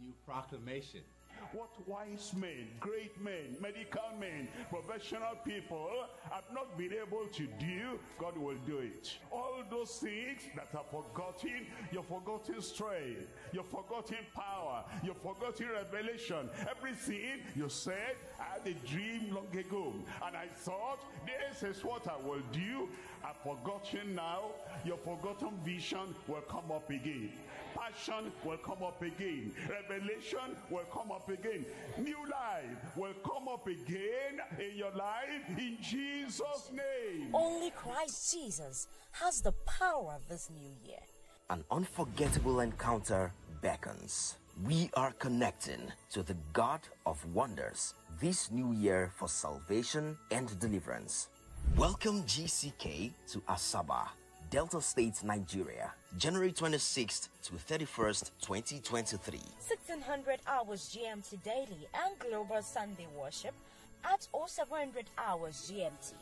new proclamation. What wise men, great men, medical men, professional people have not been able to do, God will do it. All those things that are forgotten, you're forgotten strength, you're forgotten power, you're forgotten revelation. Everything you said, I had a dream long ago, and I thought, this is what I will do. I've forgotten now. Your forgotten vision will come up again passion will come up again. Revelation will come up again. New life will come up again in your life in Jesus' name. Only Christ Jesus has the power of this new year. An unforgettable encounter beckons. We are connecting to the God of wonders this new year for salvation and deliverance. Welcome GCK to Asaba, Delta State, Nigeria, January 26th to 31st, 2023. 1600 hours GMT daily and global Sunday worship at 0700 hours GMT.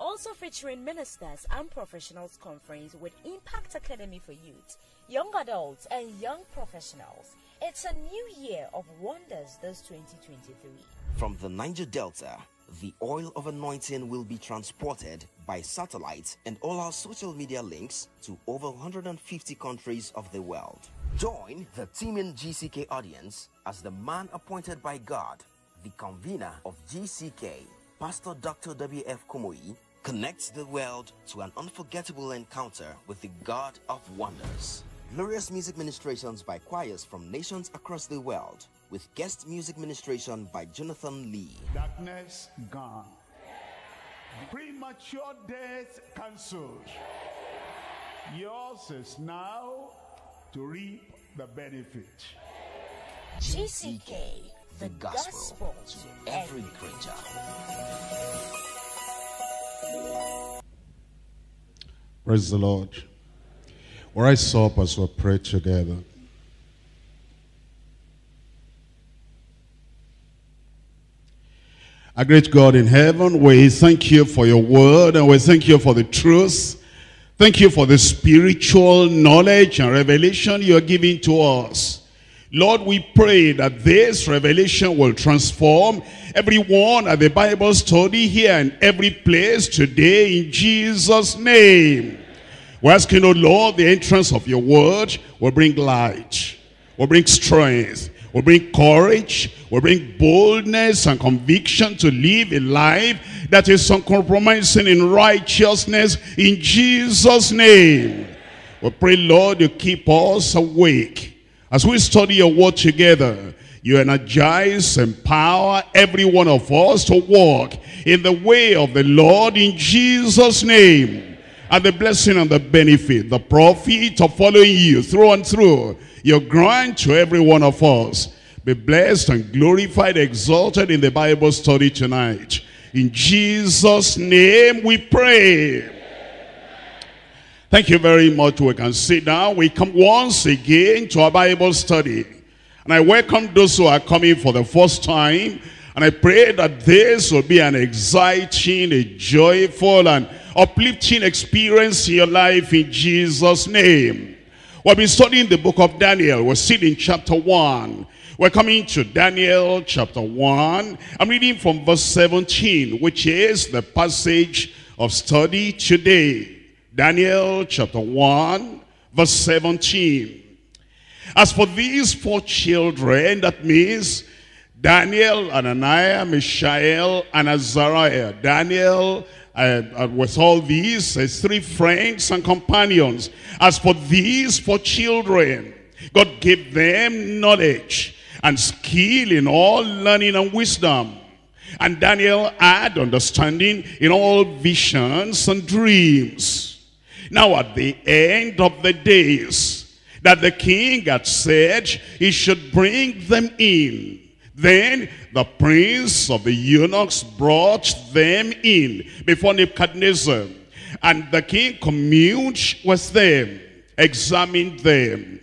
Also featuring ministers and professionals conference with Impact Academy for Youth, Young Adults and Young Professionals. It's a new year of wonders this 2023. From the Niger Delta, the oil of anointing will be transported by satellite and all our social media links to over 150 countries of the world. Join the teaming GCK audience as the man appointed by God, the convener of GCK, Pastor Dr. W.F. Kumuyi, connects the world to an unforgettable encounter with the God of wonders. Glorious music ministrations by choirs from nations across the world with guest music ministration by Jonathan Lee. Darkness gone. Premature death cancelled. Yours is now to reap the benefit. GCK, The gospel to every creature. Praise the Lord. We'll rise up as we pray together. Our great God in heaven, we thank you for your word and we thank you for the truth. Thank you for the spiritual knowledge and revelation you are giving to us. Lord, we pray that this revelation will transform everyone at the Bible study here and every place today in Jesus' name. We're asking, oh Lord, the entrance of your word will bring light, will bring strength, will bring courage, will bring boldness and conviction to live a life that is uncompromising in righteousness in Jesus' name. We pray, Lord, you keep us awake as we study your word together. You energize, and empower every one of us to walk in the way of the Lord in Jesus' name. And the blessing and the benefit, the profit of following you through and through, you grant to every one of us. Be blessed and glorified, exalted in the Bible study tonight. In Jesus' name we pray. Thank you very much. We can sit down. We come once again to our Bible study. And I welcome those who are coming for the first time. And I pray that this will be an exciting, a joyful, and uplifting experience in your life in Jesus' name. We've been studying the book of Daniel. We're sitting in chapter 1. We're coming to Daniel chapter 1. I'm reading from verse 17, which is the passage of study today. Daniel chapter 1, verse 17. As for these four children, that means Daniel, Ananiah, Mishael, and Azariah. Daniel, uh, uh, with all these, his three friends and companions. As for these four children, God gave them knowledge and skill in all learning and wisdom. And Daniel had understanding in all visions and dreams. Now at the end of the days, that the king had said he should bring them in. Then the prince of the eunuchs brought them in before Nebuchadnezzar. And the king communed with them, examined them.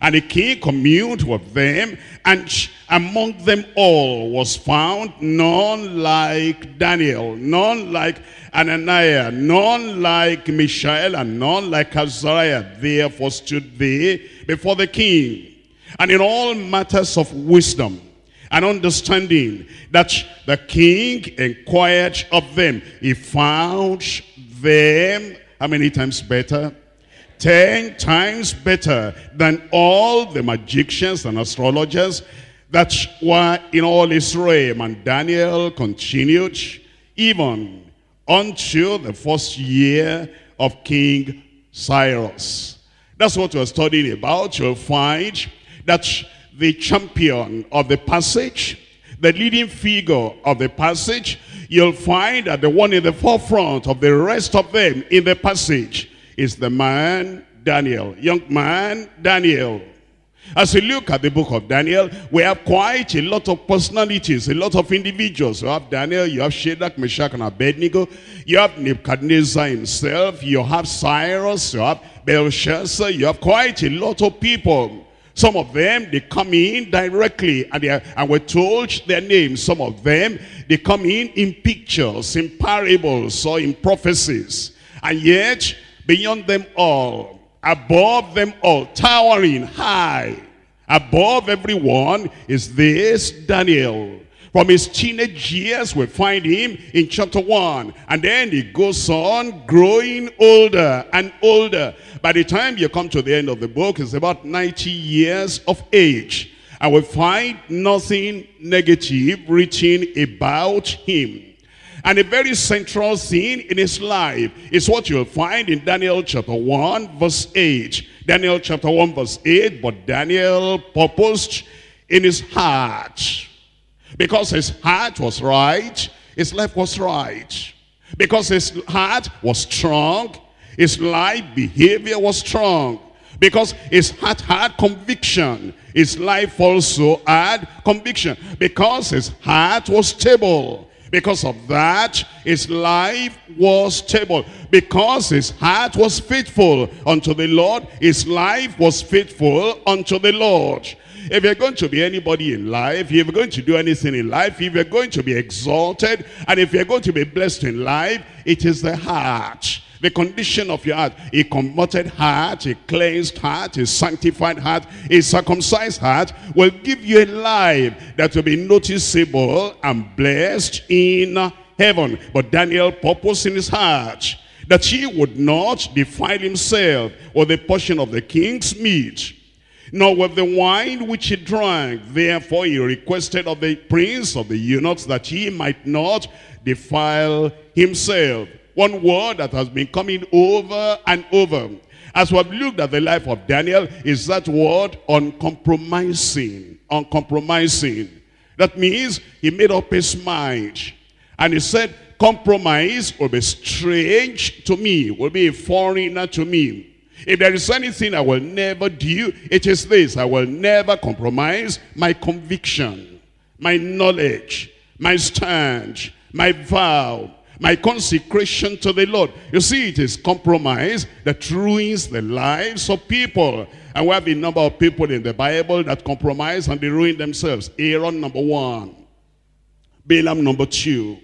And the king communed with them, and among them all was found none like Daniel, none like Ananiah, none like Mishael, and none like Azariah. Therefore stood they before the king. and in all matters of wisdom and understanding that the king inquired of them. He found them, how many times better? Ten times better than all the magicians and astrologers that were in all Israel. And Daniel continued even until the first year of King Cyrus. That's what we're studying about. You'll find that the champion of the passage, the leading figure of the passage, you'll find that the one in the forefront of the rest of them in the passage is the man Daniel, young man Daniel. As we look at the book of Daniel, we have quite a lot of personalities, a lot of individuals. You have Daniel, you have Shadrach, Meshach, and Abednego. You have Nebuchadnezzar himself. You have Cyrus. You have Belshazzar. You have quite a lot of people. Some of them, they come in directly and, are, and we're told their names. Some of them, they come in in pictures, in parables, or in prophecies. And yet, beyond them all, above them all, towering high, above everyone is this Daniel. From his teenage years, we find him in chapter 1. And then he goes on growing older and older. By the time you come to the end of the book, it's about 90 years of age. And we find nothing negative written about him. And a very central scene in his life is what you'll find in Daniel chapter 1 verse 8. Daniel chapter 1 verse 8, but Daniel purposed in his heart. Because his heart was right, his life was right. Because his heart was strong, his life behavior was strong. Because his heart had conviction, his life also had conviction. Because his heart was stable, because of that, his life was stable. Because his heart was faithful unto the Lord, his life was faithful unto the Lord. If you're going to be anybody in life, if you're going to do anything in life, if you're going to be exalted, and if you're going to be blessed in life, it is the heart. The condition of your heart, a converted heart, a cleansed heart, a sanctified heart, a circumcised heart will give you a life that will be noticeable and blessed in heaven. But Daniel purposed in his heart that he would not defile himself with the portion of the king's meat, nor with the wine which he drank. Therefore he requested of the prince of the eunuchs that he might not defile himself. One word that has been coming over and over. As we have looked at the life of Daniel, is that word uncompromising. Uncompromising. That means he made up his mind. And he said, compromise will be strange to me, will be a foreigner to me. If there is anything I will never do, it is this. I will never compromise my conviction, my knowledge, my stand, my vow, my consecration to the Lord. You see, it is compromise that ruins the lives of people. And we have a number of people in the Bible that compromise and they ruin themselves. Aaron, number one. Balaam, number two.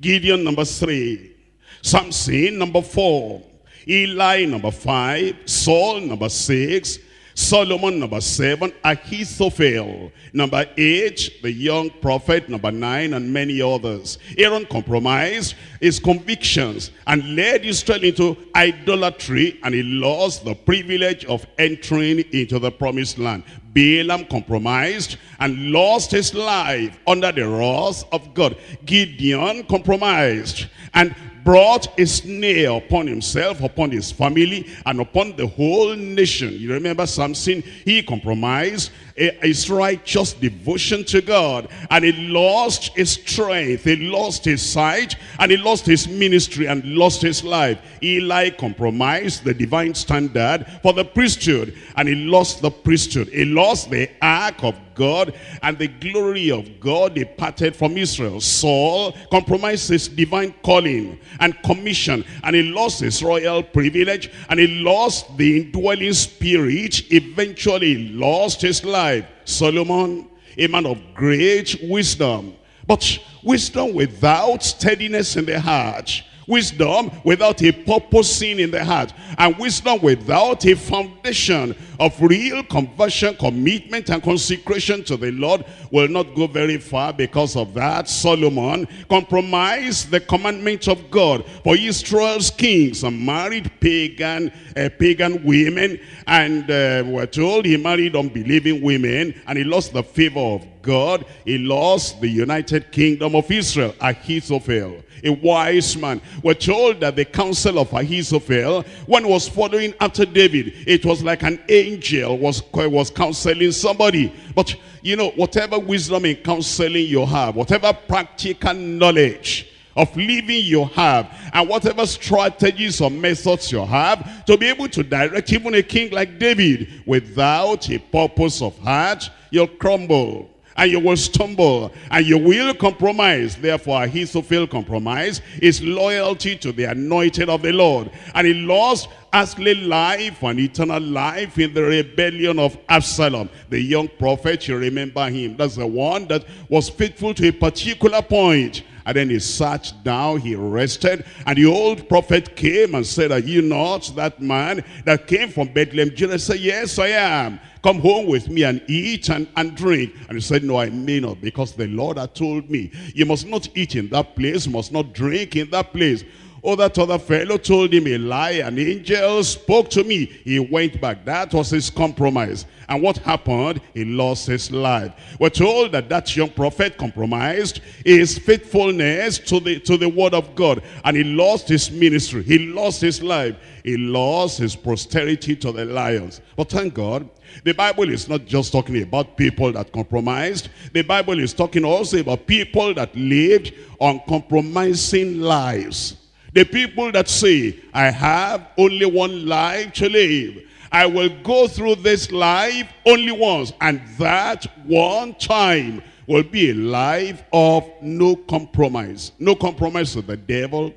Gideon, number three. Samson, number four. Eli, number five. Saul, number six. Solomon, number seven, Ahithophel, number eight, the young prophet, number nine, and many others. Aaron compromised his convictions and led Israel into idolatry, and he lost the privilege of entering into the promised land. Balaam compromised and lost his life under the wrath of God. Gideon compromised and brought a snare upon himself, upon his family, and upon the whole nation. You remember Samson? He compromised his righteous devotion to God. And he lost his strength, he lost his sight, and he lost his ministry and lost his life. Eli compromised the divine standard for the priesthood, and he lost the priesthood. He lost the ark of God, and the glory of God departed from Israel. Saul compromised his divine calling and commission, and he lost his royal privilege, and he lost the indwelling spirit, eventually lost his life. Solomon, a man of great wisdom, but wisdom without steadiness in the heart Wisdom without a purposing in the heart. And wisdom without a foundation of real conversion, commitment, and consecration to the Lord will not go very far because of that. Solomon compromised the commandment of God for Israel's kings and married pagan, uh, pagan women. And uh, we're told he married unbelieving women and he lost the favor of God. He lost the United Kingdom of Israel, Ahithophel a wise man. We're told that the counsel of Ahithophel, when was following after David, it was like an angel was, was counseling somebody. But, you know, whatever wisdom in counseling you have, whatever practical knowledge, of living you have and whatever strategies or methods you have to be able to direct even a king like David without a purpose of heart you'll crumble and you will stumble and you will compromise. Therefore, Ahithophel compromise is loyalty to the anointed of the Lord. And he lost earthly life and eternal life in the rebellion of Absalom. The young prophet, you remember him. That's the one that was faithful to a particular point. And then he sat down, he rested, and the old prophet came and said, Are you not that man that came from Bethlehem? Jesus said, Yes, I am. Come home with me and eat and, and drink. And he said, no, I may not, because the Lord had told me, you must not eat in that place, must not drink in that place. Oh, that other fellow told him a lie. An angel spoke to me. He went back. That was his compromise. And what happened? He lost his life. We're told that that young prophet compromised his faithfulness to the, to the word of God. And he lost his ministry. He lost his life. He lost his posterity to the lions. But thank God, the Bible is not just talking about people that compromised. The Bible is talking also about people that lived uncompromising lives. The people that say, I have only one life to live. I will go through this life only once. And that one time will be a life of no compromise. No compromise with the devil.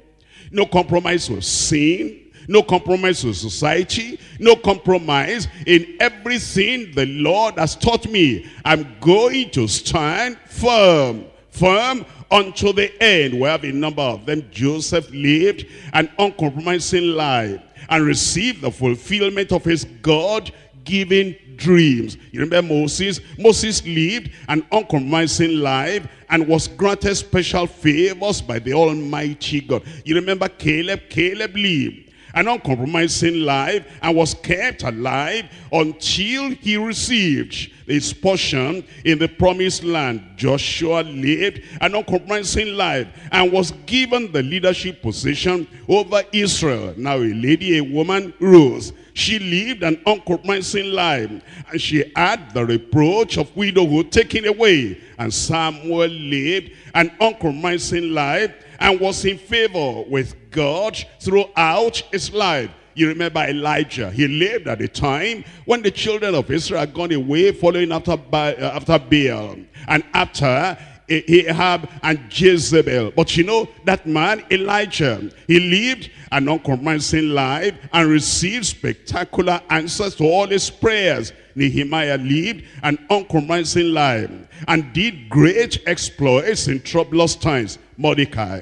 No compromise with sin no compromise with society, no compromise in everything the Lord has taught me. I'm going to stand firm, firm until the end. We have a number of them. Joseph lived an uncompromising life and received the fulfillment of his God-given dreams. You remember Moses? Moses lived an uncompromising life and was granted special favors by the Almighty God. You remember Caleb? Caleb lived an uncompromising life and was kept alive until he received his portion in the promised land. Joshua lived an uncompromising life and was given the leadership position over Israel. Now a lady, a woman, Ruth. She lived an uncompromising life and she had the reproach of widowhood taken away. And Samuel lived an uncompromising life and was in favor with God throughout his life. You remember Elijah. He lived at a time when the children of Israel had gone away following after, uh, after Baal. And after Ahab and Jezebel. But you know, that man, Elijah, he lived an uncompromising life and received spectacular answers to all his prayers. Nehemiah lived an uncompromising life and did great exploits in troublous times. Mordecai,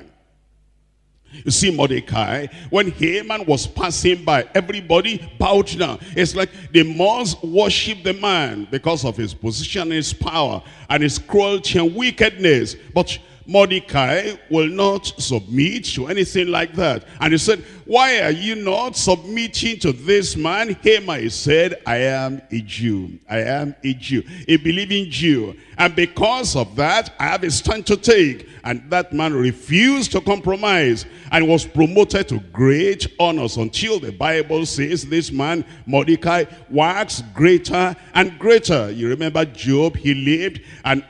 you see Mordecai, when Haman was passing by, everybody bowed down. It's like they must worship the man because of his position his power and his cruelty and wickedness. But Mordecai will not submit to anything like that. And he said, why are you not submitting to this man? Haman he said, I am a Jew. I am a Jew, a believing Jew. And because of that, I have a stand to take. And that man refused to compromise and was promoted to great honors until the Bible says this man, Mordecai, wax greater and greater. You remember Job, he lived an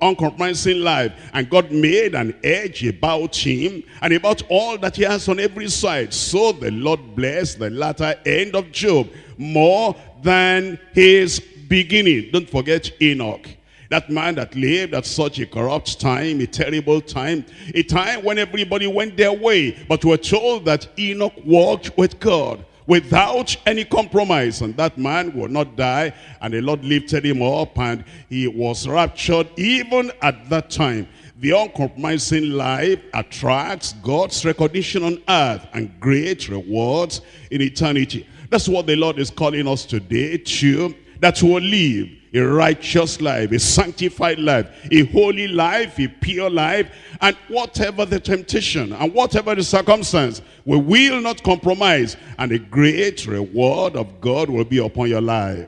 uncompromising life. And God made an edge about him and about all that he has on every side. So the Lord blessed the latter end of Job more than his beginning. Don't forget Enoch. That man that lived at such a corrupt time, a terrible time, a time when everybody went their way. But we're told that Enoch walked with God without any compromise. And that man will not die. And the Lord lifted him up and he was raptured even at that time. The uncompromising life attracts God's recognition on earth and great rewards in eternity. That's what the Lord is calling us today to, that we'll live a righteous life, a sanctified life, a holy life, a pure life, and whatever the temptation and whatever the circumstance, we will not compromise, and a great reward of God will be upon your life.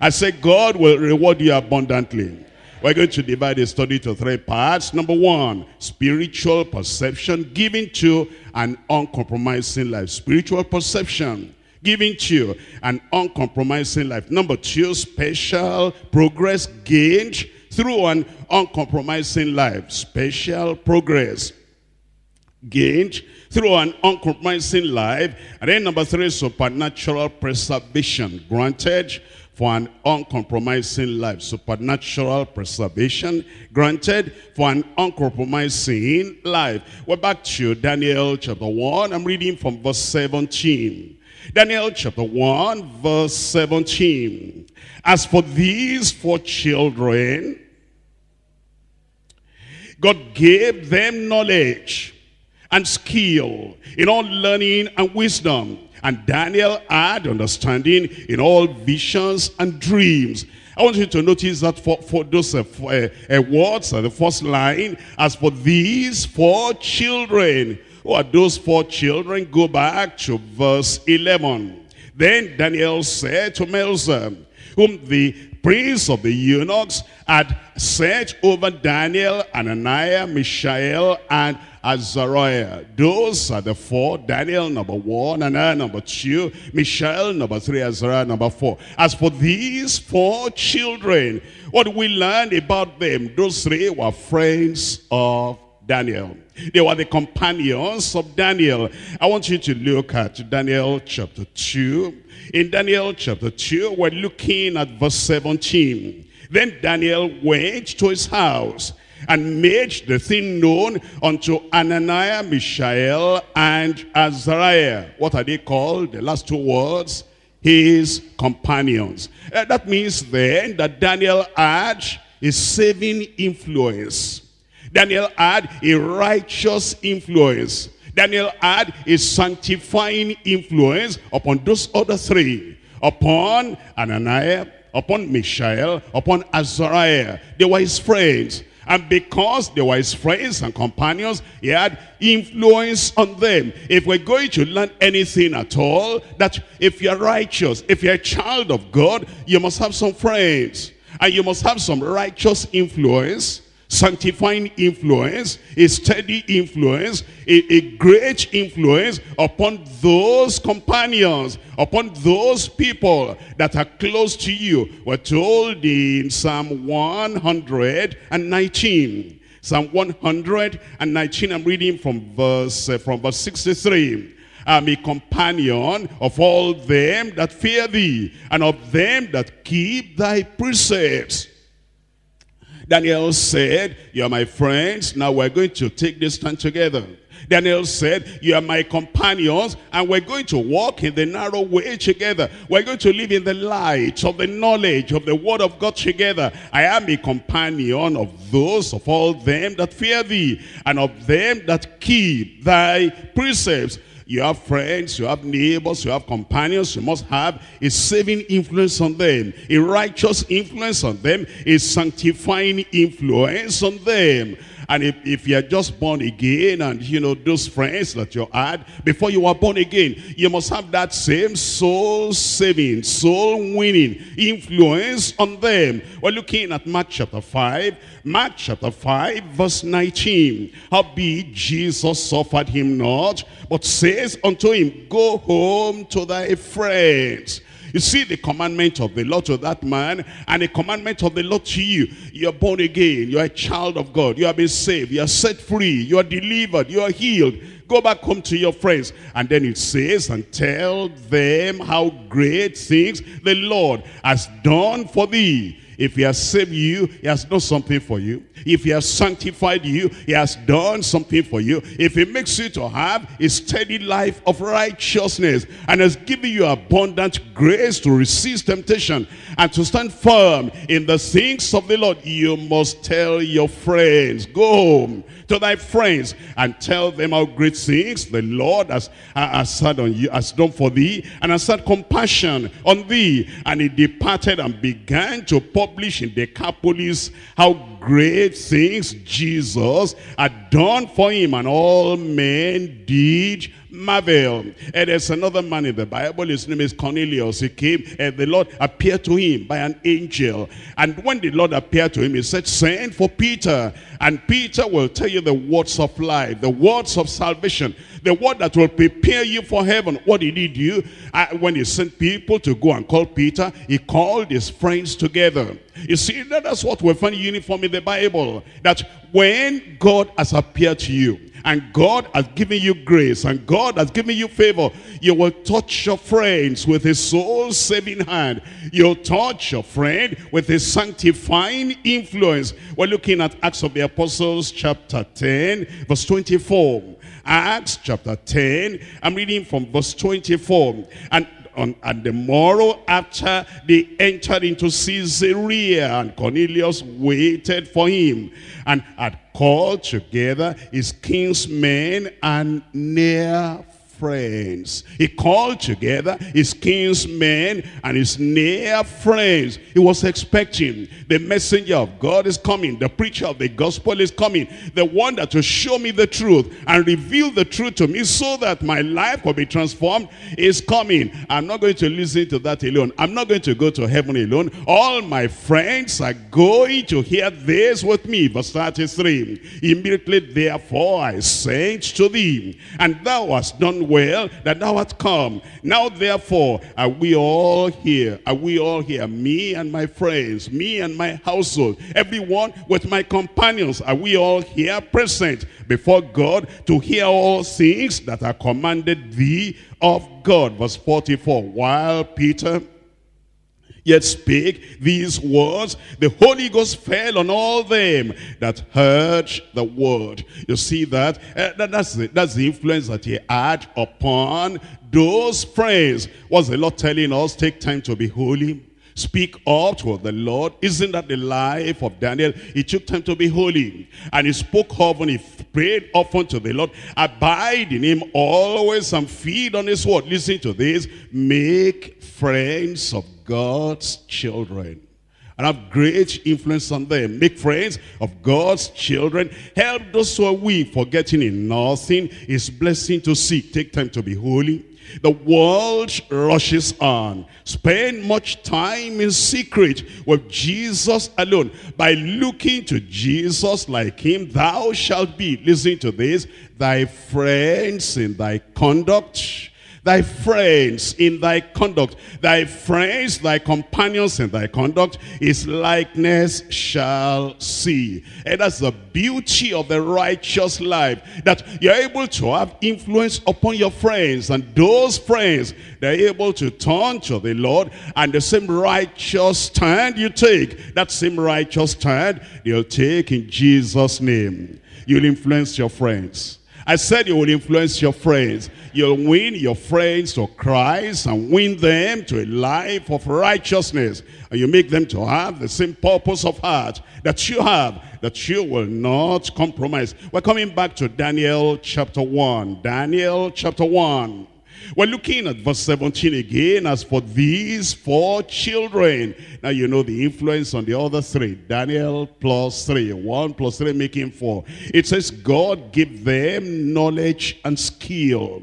I say God will reward you abundantly. We're going to divide the study to three parts. Number one, spiritual perception given to an uncompromising life. Spiritual perception given to an uncompromising life. Number two, special progress gained through an uncompromising life. Special progress gained through an uncompromising life. And then number three, supernatural preservation granted for an uncompromising life. Supernatural preservation granted for an uncompromising life. We're back to Daniel chapter 1. I'm reading from verse 17. Daniel chapter 1 verse 17. As for these four children, God gave them knowledge and skill in all learning and wisdom and Daniel had understanding in all visions and dreams. I want you to notice that for, for those uh, uh, words, uh, the first line, as for these four children, who are those four children? Go back to verse 11. Then Daniel said to Melzar, whom the prince of the eunuchs had set over Daniel, Ananiah, Mishael, and Azariah. Those are the four. Daniel number one, Ananiah number two, Mishael number three, Azariah number four. As for these four children, what we learned about them, those three were friends of Daniel. They were the companions of Daniel. I want you to look at Daniel chapter 2. In Daniel chapter 2, we're looking at verse 17. Then Daniel went to his house and made the thing known unto Ananiah, Mishael, and Azariah. What are they called? The last two words, his companions. Uh, that means then that Daniel had a saving influence. Daniel had a righteous influence. Daniel had a sanctifying influence upon those other three. Upon Ananiah, upon Mishael, upon Azariah. They were his friends. And because they were his friends and companions, he had influence on them. If we're going to learn anything at all, that if you're righteous, if you're a child of God, you must have some friends. And you must have some righteous influence sanctifying influence, a steady influence, a, a, great influence upon those companions, upon those people that are close to you. We're told in Psalm 119. Psalm 119, I'm reading from verse, uh, from verse 63. I'm a companion of all them that fear thee, and of them that keep thy precepts. Daniel said, you are my friends, now we're going to take this time together. Daniel said, you are my companions, and we're going to walk in the narrow way together. We're going to live in the light of the knowledge of the word of God together. I am a companion of those, of all them that fear thee, and of them that keep thy precepts. You have friends, you have neighbors, you have companions. You must have a saving influence on them, a righteous influence on them, a sanctifying influence on them. And if, if you're just born again and, you know, those friends that you had before you were born again, you must have that same soul-saving, soul-winning influence on them. We're looking at Mark chapter 5. Mark chapter 5, verse 19. Howbeit Jesus suffered him not, but says unto him, Go home to thy friends you see the commandment of the Lord to that man and the commandment of the Lord to you. You're born again. You're a child of God. You have been saved. You are set free. You are delivered. You are healed. Go back home to your friends. And then it says, and tell them how great things the Lord has done for thee If he has saved you, he has done something for you. If he has sanctified you, he has done something for you. If he makes you to have a steady life of righteousness and has given you abundant grace to resist temptation and to stand firm in the things of the Lord, you must tell your friends, go home to thy friends and tell them how great things the Lord has, has had on you, has done for thee, and has had compassion on thee. And he departed and began to publish in Decapolis how great things Jesus had done for him, and all men did marvel. And there's another man in the Bible, his name is Cornelius. He came and the Lord appeared to him by an angel. And when the Lord appeared to him, he said, send for Peter. And Peter will tell you the words of life, the words of salvation, the word that will prepare you for heaven. What did he do? Uh, when he sent people to go and call Peter, he called his friends together. You see, that's what we find uniform in the Bible. That when God has appeared to you, and God has given you grace, and God has given you favor, you will touch your friends with his soul-saving hand. You'll touch your friend with his sanctifying influence. We're looking at Acts of the Apostles chapter 10, verse 24. Acts chapter 10, I'm reading from verse 24. And on, and the morrow after they entered into Caesarea and Cornelius waited for him and had called together his kinsmen and near friends. He called together his kinsmen and his near friends. He was expecting the messenger of God is coming. The preacher of the gospel is coming. The one that will show me the truth and reveal the truth to me so that my life will be transformed is coming. I'm not going to listen to that alone. I'm not going to go to heaven alone. All my friends are going to hear this with me. Verse 33. Immediately therefore I sent to thee, and thou hast done well that thou art come. Now therefore are we all here? Are we all here? Me and my friends, me and my household, everyone with my companions, are we all here present before God to hear all things that are commanded thee of God? Verse 44, while Peter yet spake these words, the Holy Ghost fell on all them that heard the word. You see that? Uh, that that's, the, that's the influence that he had upon those friends. Was the Lord telling us, take time to be holy? Speak up to the Lord. Isn't that the life of Daniel? He took time to be holy. And he spoke often, he prayed often to the Lord. Abide in him always and feed on his word. Listen to this. Make friends of God's children and have great influence on them. Make friends of God's children. Help those who are weak, forgetting in nothing is blessing to seek. Take time to be holy. The world rushes on. Spend much time in secret with Jesus alone. By looking to Jesus like him, thou shalt be, listen to this, thy friends in thy conduct, thy friends in thy conduct, thy friends, thy companions in thy conduct, his likeness shall see. And that's the beauty of the righteous life, that you're able to have influence upon your friends, and those friends, they're able to turn to the Lord, and the same righteous stand you take, that same righteous stand, they'll take in Jesus' name. You'll influence your friends. I said you will influence your friends. You'll win your friends to Christ and win them to a life of righteousness. And you make them to have the same purpose of heart that you have, that you will not compromise. We're coming back to Daniel chapter 1. Daniel chapter 1. We're looking at verse 17 again. As for these four children. Now you know the influence on the other three. Daniel plus three. One plus three making four. It says God give them knowledge and skill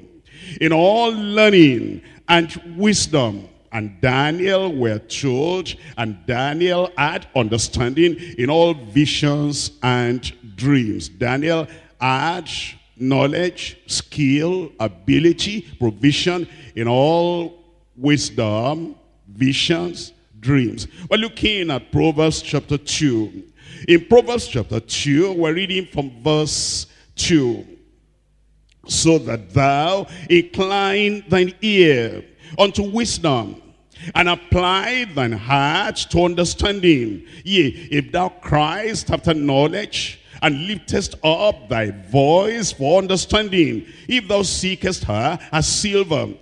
in all learning and wisdom. And Daniel were told, and Daniel had understanding in all visions and dreams. Daniel had knowledge, skill, ability, provision in all wisdom, visions, dreams. We're looking at Proverbs chapter 2. In Proverbs chapter 2, we're reading from verse 2. So that thou incline thine ear unto wisdom, and apply thine heart to understanding. Yea, if thou criest after knowledge, and liftest up thy voice for understanding, if thou seekest her as silver,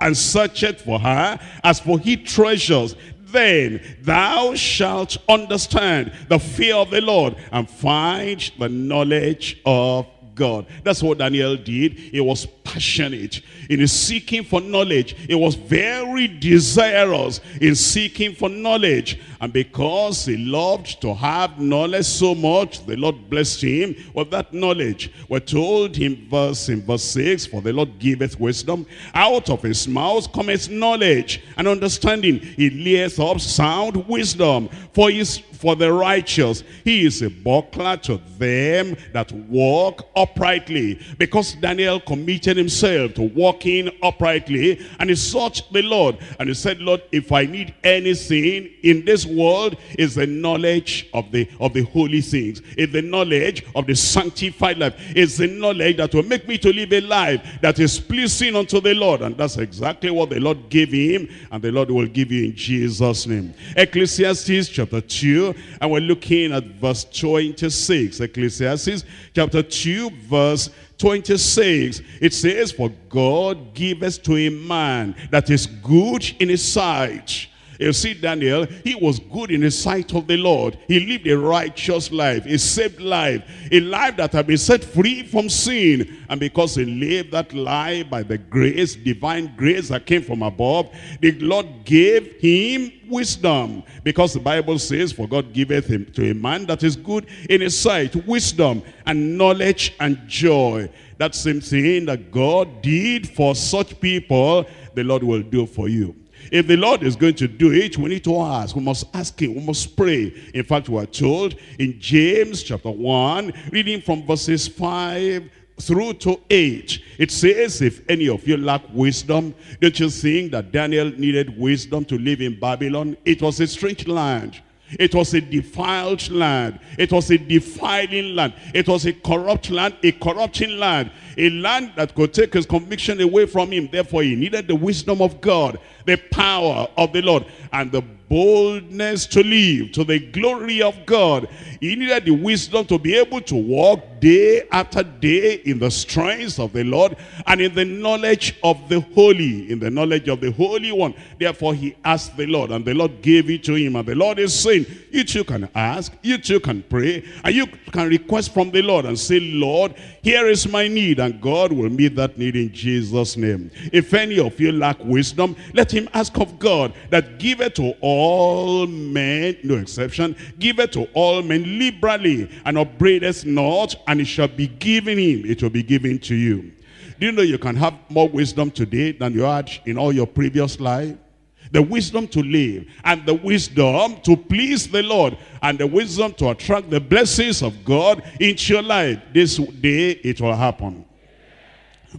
and searchest for her as for hid treasures, then thou shalt understand the fear of the Lord and find the knowledge of God. That's what Daniel did. He was passionate in his seeking for knowledge. He was very desirous in seeking for knowledge. And because he loved to have knowledge so much, the Lord blessed him with that knowledge. We're told in verse, in verse 6, For the Lord giveth wisdom. Out of his mouth cometh knowledge and understanding. He layeth up sound wisdom for his for the righteous. He is a buckler to them that walk uprightly. Because Daniel committed himself to walking uprightly and he sought the Lord. And he said, Lord, if I need anything in this world, is the knowledge of the, of the holy things. Is the knowledge of the sanctified life. Is the knowledge that will make me to live a life that is pleasing unto the Lord. And that's exactly what the Lord gave him. And the Lord will give you in Jesus' name. Ecclesiastes chapter 2 and we're looking at verse 26. Ecclesiastes chapter 2 verse 26. It says, For God giveth to a man that is good in his sight you see, Daniel, he was good in the sight of the Lord. He lived a righteous life, a saved life, a life that had been set free from sin. And because he lived that life by the grace, divine grace that came from above, the Lord gave him wisdom. Because the Bible says, for God giveth him to a man that is good in his sight, wisdom and knowledge and joy. That same thing that God did for such people, the Lord will do for you. If the Lord is going to do it, we need to ask. We must ask him. We must pray. In fact, we are told in James chapter 1, reading from verses 5 through to 8. It says, if any of you lack wisdom, don't you think that Daniel needed wisdom to live in Babylon? It was a strange land. It was a defiled land. It was a defiling land. It was a corrupt land, a corrupting land. A land that could take his conviction away from him. Therefore, he needed the wisdom of God, the power of the Lord, and the boldness to live to the glory of God. He needed the wisdom to be able to walk day after day in the strength of the Lord and in the knowledge of the holy, in the knowledge of the Holy One. Therefore, he asked the Lord, and the Lord gave it to him. And the Lord is saying, you too can ask, you too can pray, and you can request from the Lord and say, Lord, here is my need, and God will meet that need in Jesus' name. If any of you lack wisdom, let him ask of God that give it to all men, no exception, give it to all men liberally, and upbraideth not, and it shall be given him, it will be given to you. Do you know you can have more wisdom today than you had in all your previous life? The wisdom to live and the wisdom to please the Lord and the wisdom to attract the blessings of God into your life. This day it will happen.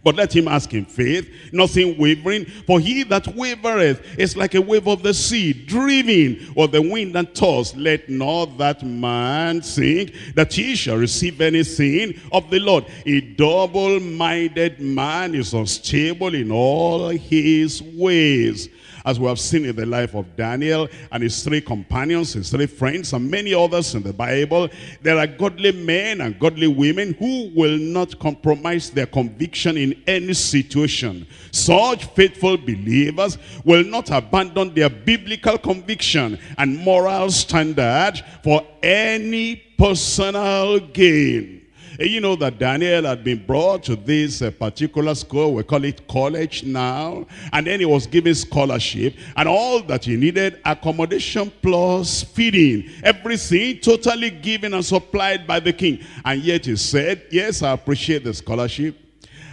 But let him ask in faith, nothing wavering. For he that wavereth is like a wave of the sea, driven or the wind and tossed. Let not that man think that he shall receive anything of the Lord. A double-minded man is unstable in all his ways as we have seen in the life of Daniel and his three companions, his three friends, and many others in the Bible, there are godly men and godly women who will not compromise their conviction in any situation. Such faithful believers will not abandon their biblical conviction and moral standard for any personal gain. You know that Daniel had been brought to this uh, particular school, we call it college now, and then he was given scholarship, and all that he needed, accommodation plus feeding, everything totally given and supplied by the king. And yet he said, yes, I appreciate the scholarship,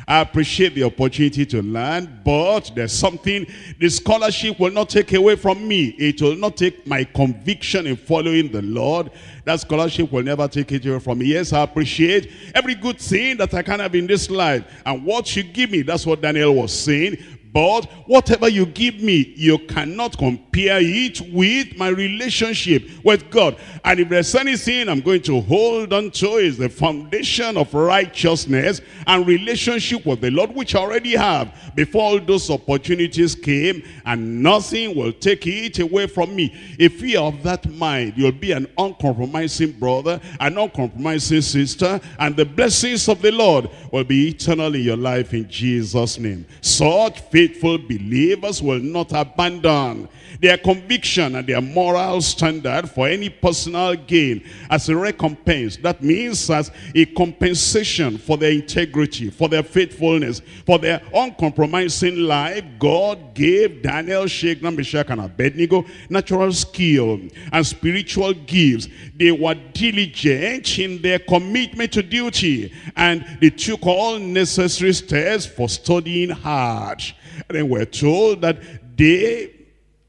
I appreciate the opportunity to learn, but there's something the scholarship will not take away from me. It will not take my conviction in following the Lord. That scholarship will never take it away from me. Yes, I appreciate every good thing that I can have in this life. And what you give me, that's what Daniel was saying. But whatever you give me, you cannot compare it with my relationship with God. And if there's anything I'm going to hold on to is the foundation of righteousness and relationship with the Lord, which I already have before all those opportunities came, and nothing will take it away from me. If you of that mind, you'll be an uncompromising brother, an uncompromising sister, and the blessings of the Lord will be eternal in your life in Jesus' name. Such faithful believers will not abandon their conviction and their moral standard for any personal gain as a recompense. That means as a compensation for their integrity, for their faithfulness, for their uncompromising life. God gave Daniel, Shadrach, Meshach, and Abednego natural skill and spiritual gifts. They were diligent in their commitment to duty and they took all necessary steps for studying hard. And then we're told that they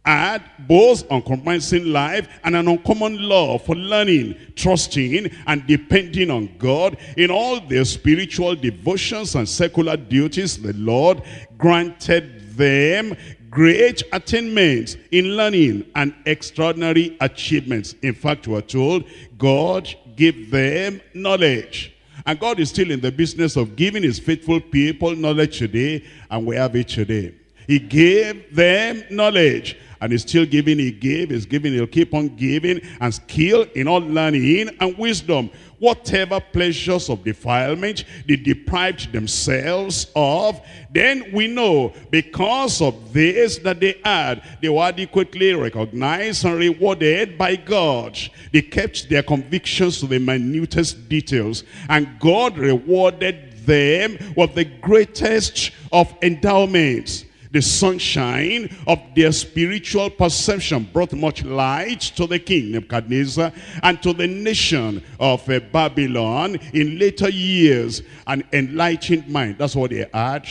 had both uncompromising life and an uncommon love for learning, trusting, and depending on God in all their spiritual devotions and secular duties. The Lord granted them great attainments in learning and extraordinary achievements. In fact, we are told God gave them knowledge. And God is still in the business of giving his faithful people knowledge today, and we have it today. He gave them knowledge and he's still giving, he gave, he's giving, he'll keep on giving, and skill in all learning and wisdom. Whatever pleasures of defilement they deprived themselves of, then we know because of this that they had, they were adequately recognized and rewarded by God. They kept their convictions to the minutest details, and God rewarded them with the greatest of endowments the sunshine of their spiritual perception brought much light to the king Nebuchadnezzar and to the nation of uh, Babylon in later years. An enlightened mind, that's what they had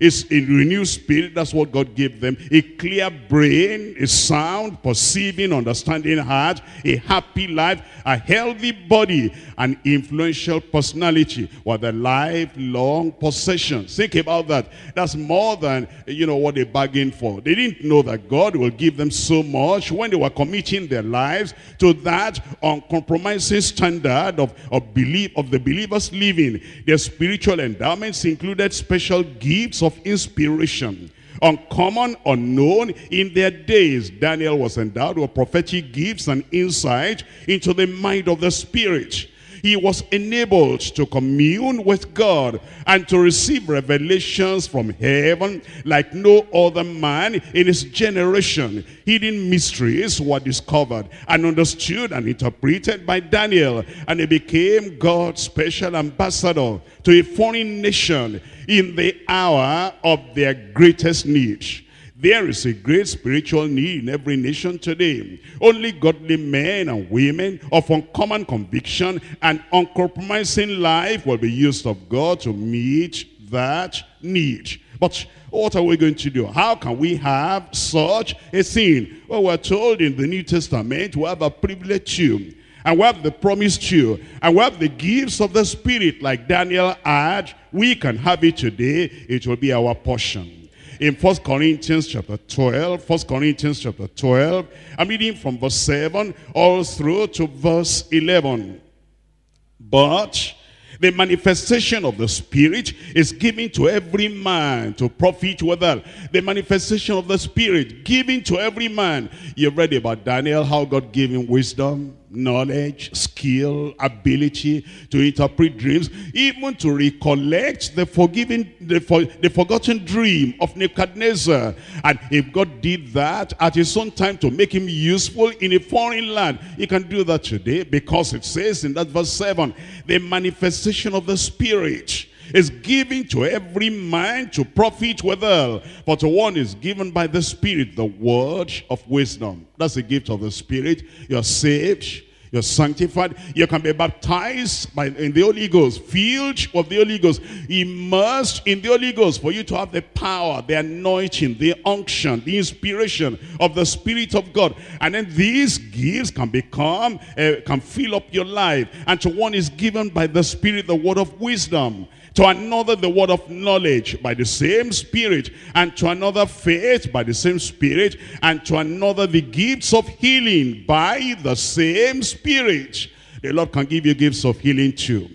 it's a renewed spirit. That's what God gave them. A clear brain, a sound, perceiving, understanding heart, a happy life, a healthy body, an influential personality with a lifelong possession. Think about that. That's more than, you know, what they bargained for. They didn't know that God will give them so much when they were committing their lives to that uncompromising standard of, of belief of the believers living. Their spiritual endowments included special gifts of inspiration uncommon, unknown in their days. Daniel was endowed with prophetic gifts and insight into the mind of the Spirit he was enabled to commune with God and to receive revelations from heaven like no other man in his generation. Hidden mysteries were discovered and understood and interpreted by Daniel and he became God's special ambassador to a foreign nation in the hour of their greatest need. There is a great spiritual need in every nation today. Only godly men and women of uncommon conviction and uncompromising life will be used of God to meet that need. But what are we going to do? How can we have such a thing? Well, we're told in the New Testament we have a privilege too. And we have the promise too. And we have the gifts of the Spirit like Daniel had. We can have it today. It will be our portion in First Corinthians chapter 12. First Corinthians chapter 12. I'm reading from verse 7 all through to verse 11. But the manifestation of the Spirit is given to every man to profit withal. The manifestation of the Spirit given to every man. You've read about Daniel, how God gave him wisdom, knowledge, skill, ability to interpret dreams, even to recollect the forgiven, the, for, the forgotten dream of Nebuchadnezzar. And if God did that at his own time to make him useful in a foreign land, he can do that today because it says in that verse 7, the manifestation of the Spirit is given to every man to profit withal. For to one is given by the Spirit the word of wisdom. That's the gift of the Spirit. You're saved. You're sanctified. You can be baptized by, in the Holy Ghost, filled with the Holy Ghost, immersed in the Holy Ghost for you to have the power, the anointing, the unction, the inspiration of the Spirit of God. And then these gifts can become, uh, can fill up your life. And to one is given by the Spirit the word of wisdom to another the word of knowledge by the same Spirit, and to another faith by the same Spirit, and to another the gifts of healing by the same Spirit. The Lord can give you gifts of healing too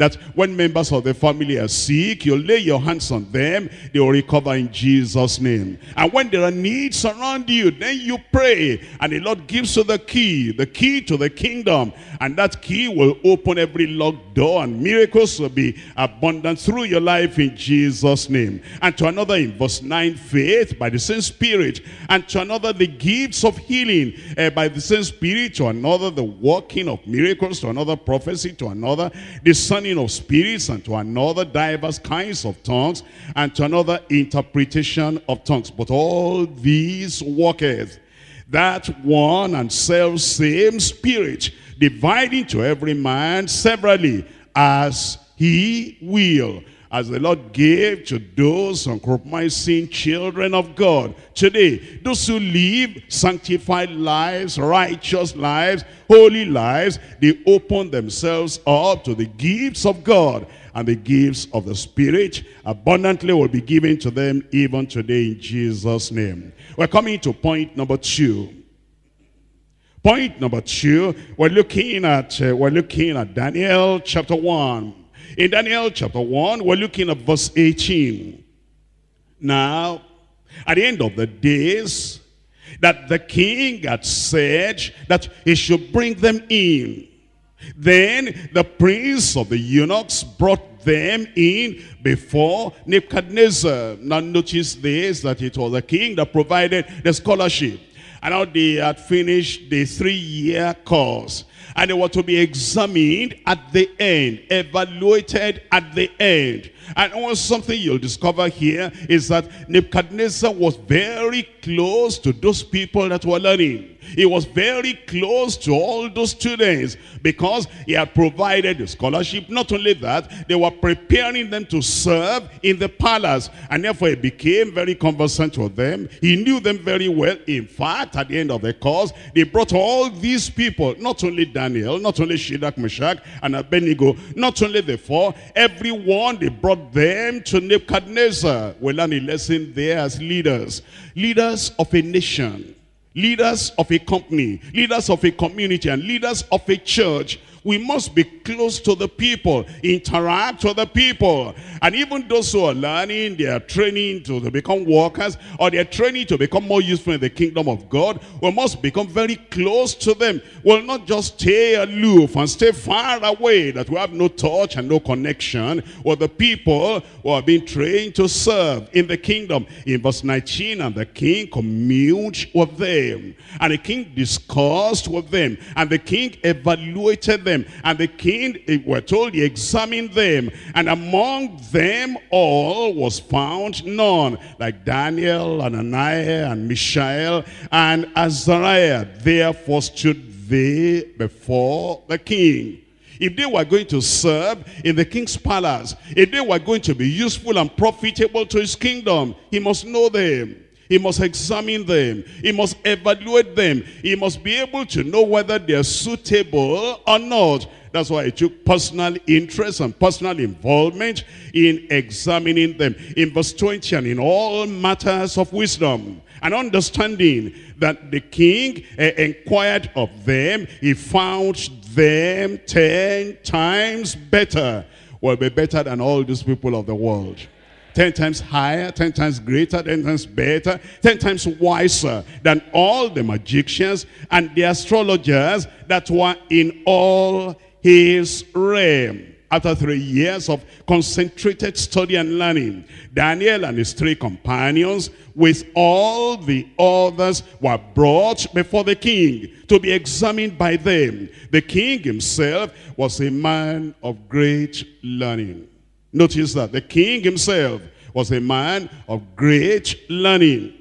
that when members of the family are sick, you lay your hands on them, they will recover in Jesus' name. And when there are needs around you, then you pray, and the Lord gives you the key, the key to the kingdom, and that key will open every locked door, and miracles will be abundant through your life in Jesus' name. And to another in verse 9, faith by the same Spirit, and to another the gifts of healing uh, by the same Spirit, to another the working of miracles, to another prophecy, to another discerning of spirits, and to another diverse kinds of tongues, and to another interpretation of tongues. But all these worketh that one and self same spirit, dividing to every man severally as he will as the Lord gave to those uncompromising children of God. Today, those who live sanctified lives, righteous lives, holy lives, they open themselves up to the gifts of God and the gifts of the Spirit abundantly will be given to them even today in Jesus' name. We're coming to point number two. Point number two, we're looking at uh, we're looking at Daniel chapter 1. In Daniel chapter 1, we're looking at verse 18. Now, at the end of the days, that the king had said that he should bring them in. Then the prince of the eunuchs brought them in before Nebuchadnezzar. Now notice this, that it was the king that provided the scholarship. And now they had finished the three-year course and they were to be examined at the end, evaluated at the end. And something you'll discover here is that Nebuchadnezzar was very close to those people that were learning. He was very close to all those students because he had provided the scholarship. Not only that, they were preparing them to serve in the palace. And therefore he became very conversant with them. He knew them very well. In fact, at the end of the course, they brought all these people, not only Daniel, not only Shadrach, Meshach, and Abednego, not only the four, everyone, they brought them to Nebuchadnezzar. We learn a lesson there as leaders. Leaders of a nation leaders of a company, leaders of a community, and leaders of a church we must be close to the people, interact with the people. And even those who are learning, they are training to become workers, or they are training to become more useful in the kingdom of God, we must become very close to them. We'll not just stay aloof and stay far away, that we have no touch and no connection with the people who are being trained to serve in the kingdom. In verse 19, and the king communed with them, and the king discussed with them, and the king evaluated them them. And the king, eh, we're told, he examined them. And among them all was found none, like Daniel, Ananiah, and Mishael, and Azariah. Therefore stood they before the king. If they were going to serve in the king's palace, if they were going to be useful and profitable to his kingdom, he must know them. He must examine them. He must evaluate them. He must be able to know whether they're suitable or not. That's why he took personal interest and personal involvement in examining them. In verse 20, and in all matters of wisdom and understanding that the king uh, inquired of them, he found them ten times better. Will be better than all these people of the world. 10 times higher, 10 times greater, 10 times better, 10 times wiser than all the magicians and the astrologers that were in all his realm. After three years of concentrated study and learning, Daniel and his three companions with all the others were brought before the king to be examined by them. The king himself was a man of great learning. Notice that the king himself was a man of great learning.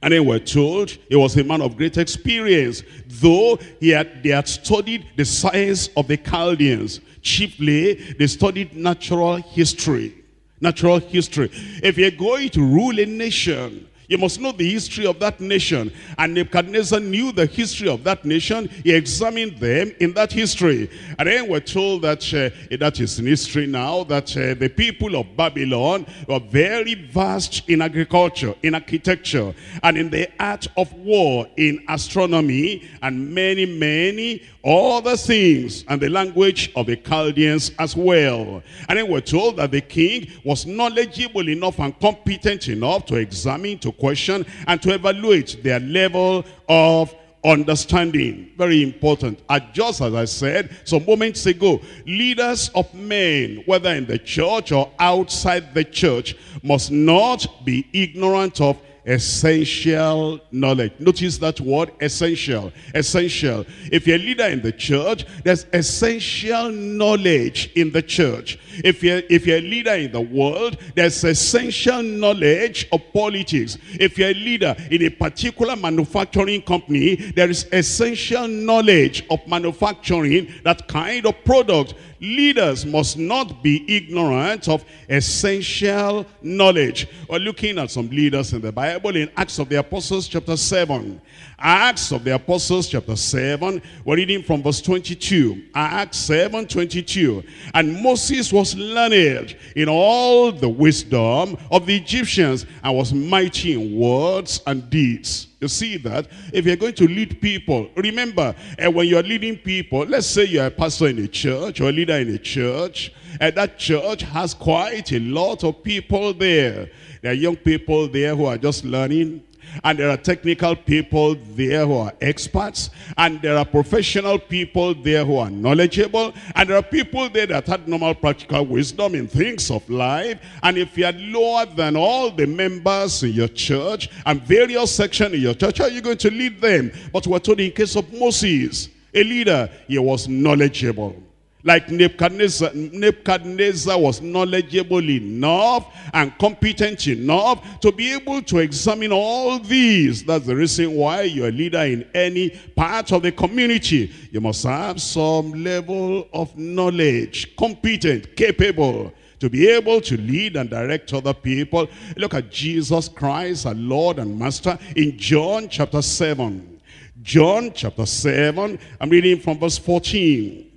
And they we're told he was a man of great experience, though he had, they had studied the science of the Chaldeans. Chiefly, they studied natural history. Natural history. If you're going to rule a nation, You must know the history of that nation. And Nebuchadnezzar knew the history of that nation. He examined them in that history. And then we're told that, uh, that is in history now, that uh, the people of Babylon were very vast in agriculture, in architecture, and in the art of war, in astronomy, and many, many other things, and the language of the Chaldeans as well. And then we're told that the king was knowledgeable enough and competent enough to examine, to question, and to evaluate their level of understanding. Very important. And just as I said some moments ago, leaders of men, whether in the church or outside the church, must not be ignorant of essential knowledge. Notice that word, essential, essential. If you're a leader in the church, there's essential knowledge in the church. If you're, if you're a leader in the world, there's essential knowledge of politics. If you're a leader in a particular manufacturing company, there is essential knowledge of manufacturing that kind of product. Leaders must not be ignorant of essential knowledge. We're looking at some leaders in the Bible in Acts of the Apostles chapter 7. Acts of the Apostles chapter 7, we're reading from verse 22. Acts 7, 22. And Moses was learned in all the wisdom of the Egyptians and was mighty in words and deeds. You see that? If you're going to lead people, remember, and uh, when you're leading people, let's say you're a pastor in a church or a leader in a church, and that church has quite a lot of people there. There are young people there who are just learning. And there are technical people there who are experts. And there are professional people there who are knowledgeable. And there are people there that had normal practical wisdom in things of life. And if you are lower than all the members in your church and various sections in your church, how are you going to lead them? But we're told in case of Moses, a leader, he was knowledgeable. Like Nebuchadnezzar, Nebuchadnezzar was knowledgeable enough and competent enough to be able to examine all these. That's the reason why you're a leader in any part of the community. You must have some level of knowledge, competent, capable to be able to lead and direct other people. Look at Jesus Christ, our Lord and Master, in John chapter 7. John chapter 7, I'm reading from verse 14.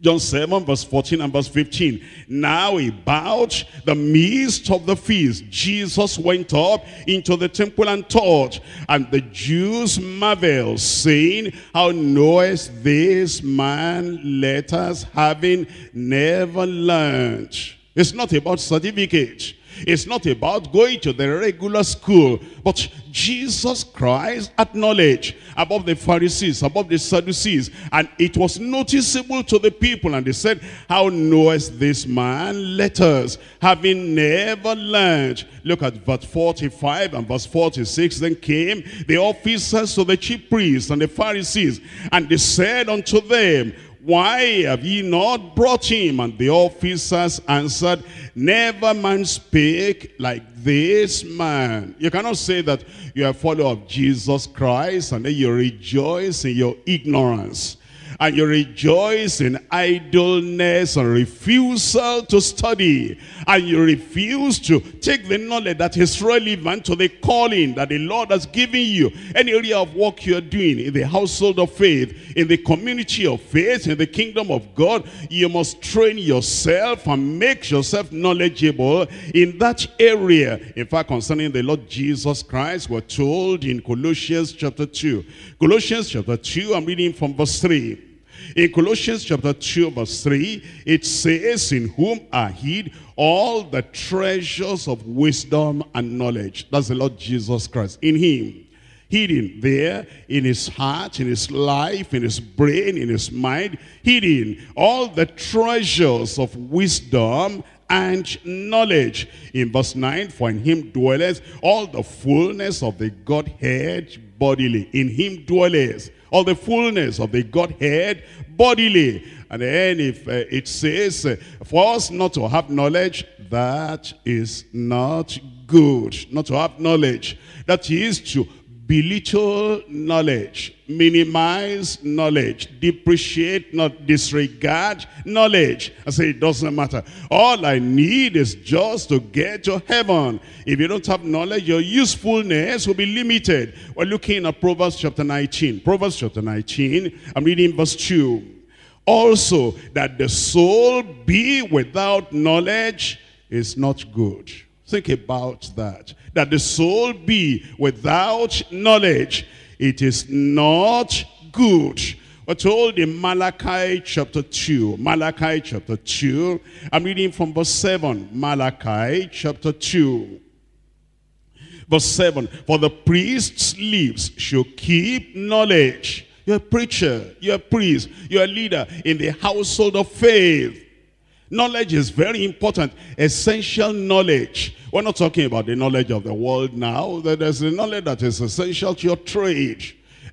John 7 verse 14 and verse 15. Now about the midst of the feast, Jesus went up into the temple and taught. And the Jews marveled, saying, How knowest this man letters, having never learned? It's not about certificate. It's not about going to the regular school, but Jesus Christ acknowledged above the Pharisees, above the Sadducees, and it was noticeable to the people, and they said, How knowest this man letters, having never learned? Look at verse 45 and verse 46. Then came the officers of the chief priests and the Pharisees, and they said unto them, why have ye not brought him? And the officers answered, Never man spake like this man. You cannot say that you are a follower of Jesus Christ and then you rejoice in your ignorance and you rejoice in idleness and refusal to study. And you refuse to take the knowledge that is relevant to the calling that the Lord has given you. Any area of work you're doing in the household of faith in the community of faith in the kingdom of God you must train yourself and make yourself knowledgeable in that area. In fact concerning the Lord Jesus Christ we're told in Colossians chapter 2 Colossians chapter 2 I'm reading from verse 3 in Colossians chapter 2 verse 3, it says, In whom are hid all the treasures of wisdom and knowledge. That's the Lord Jesus Christ. In him. Hidden there in his heart, in his life, in his brain, in his mind. Hidden all the treasures of wisdom and knowledge. In verse 9, for in him dwelleth all the fullness of the Godhead bodily. In him dwelleth all the fullness of the Godhead bodily. And then if uh, it says, uh, for us not to have knowledge, that is not good. Not to have knowledge. That is to belittle knowledge, minimize knowledge, depreciate, not disregard knowledge. I say it doesn't matter. All I need is just to get to heaven. If you don't have knowledge, your usefulness will be limited. We're looking at Proverbs chapter 19. Proverbs chapter 19, I'm reading verse 2. Also, that the soul be without knowledge is not good. Think about that. That the soul be without knowledge. It is not good. We're told in Malachi chapter 2. Malachi chapter 2. I'm reading from verse 7. Malachi chapter 2. Verse 7. For the priest's lips should keep knowledge. You're a preacher. You're a priest. You're a leader in the household of faith. Knowledge is very important, essential knowledge. We're not talking about the knowledge of the world now. There's the knowledge that is essential to your trade,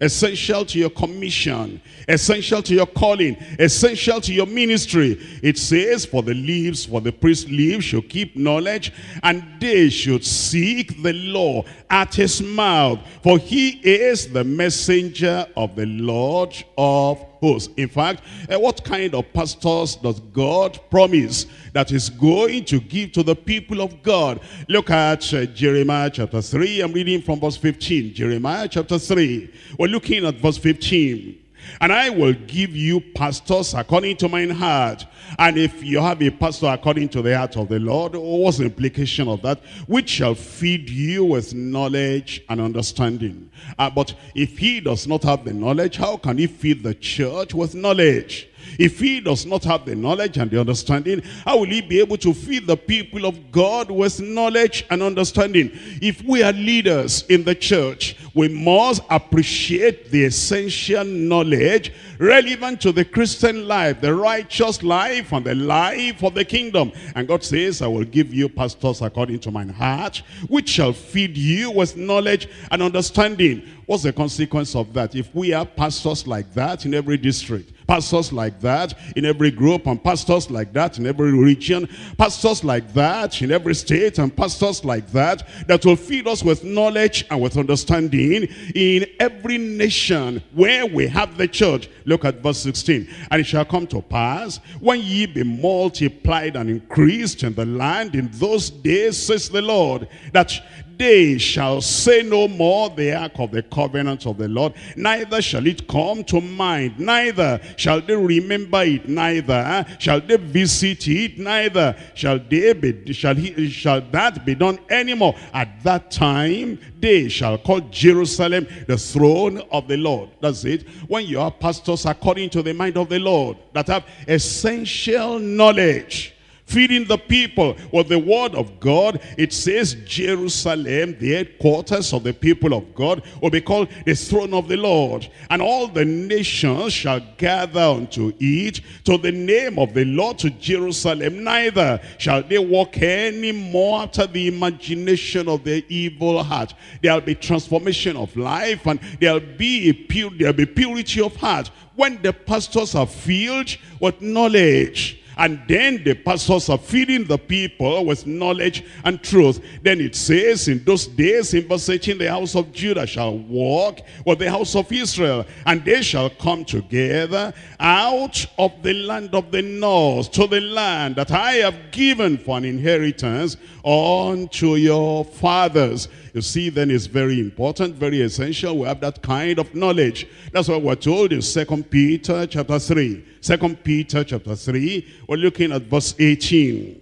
essential to your commission, essential to your calling, essential to your ministry. It says, for the leaves, for the priest leaves should keep knowledge, and they should seek the law at his mouth. For he is the messenger of the Lord of hosts. In fact, uh, what kind of pastors does God promise that is going to give to the people of God? Look at uh, Jeremiah chapter 3. I'm reading from verse 15. Jeremiah chapter 3. We're looking at verse 15. And I will give you pastors according to mine heart. And if you have a pastor according to the heart of the Lord, what's the implication of that? Which shall feed you with knowledge and understanding. Uh, but if he does not have the knowledge, how can he feed the church with knowledge? If he does not have the knowledge and the understanding, how will he be able to feed the people of God with knowledge and understanding? If we are leaders in the church, we must appreciate the essential knowledge relevant to the Christian life, the righteous life and the life of the kingdom. And God says, I will give you pastors according to mine heart, which shall feed you with knowledge and understanding. What's the consequence of that? If we have pastors like that in every district, Pastors like that in every group and pastors like that in every region. Pastors like that in every state and pastors like that that will feed us with knowledge and with understanding in every nation where we have the church. Look at verse 16. And it shall come to pass when ye be multiplied and increased in the land in those days, says the Lord, that they shall say no more the ark of the covenant of the Lord, neither shall it come to mind, neither shall they remember it, neither eh, shall they visit it, neither shall they be shall he shall that be done anymore. At that time they shall call Jerusalem the throne of the Lord. That's it. When you are pastors according to the mind of the Lord that have essential knowledge feeding the people with the word of God. It says Jerusalem, the headquarters of the people of God, will be called the throne of the Lord. And all the nations shall gather unto it to the name of the Lord to Jerusalem. Neither shall they walk any more after the imagination of their evil heart. There'll be transformation of life and there'll be, a pure, there'll be purity of heart. When the pastors are filled with knowledge, and then the pastors are feeding the people with knowledge and truth. Then it says in those days in verse 18, the house of Judah shall walk with the house of Israel. And they shall come together out of the land of the north to the land that I have given for an inheritance unto your fathers. You see, then it's very important, very essential. We have that kind of knowledge. That's what we're told in Second Peter chapter 3. Second Peter chapter 3, we're looking at verse 18.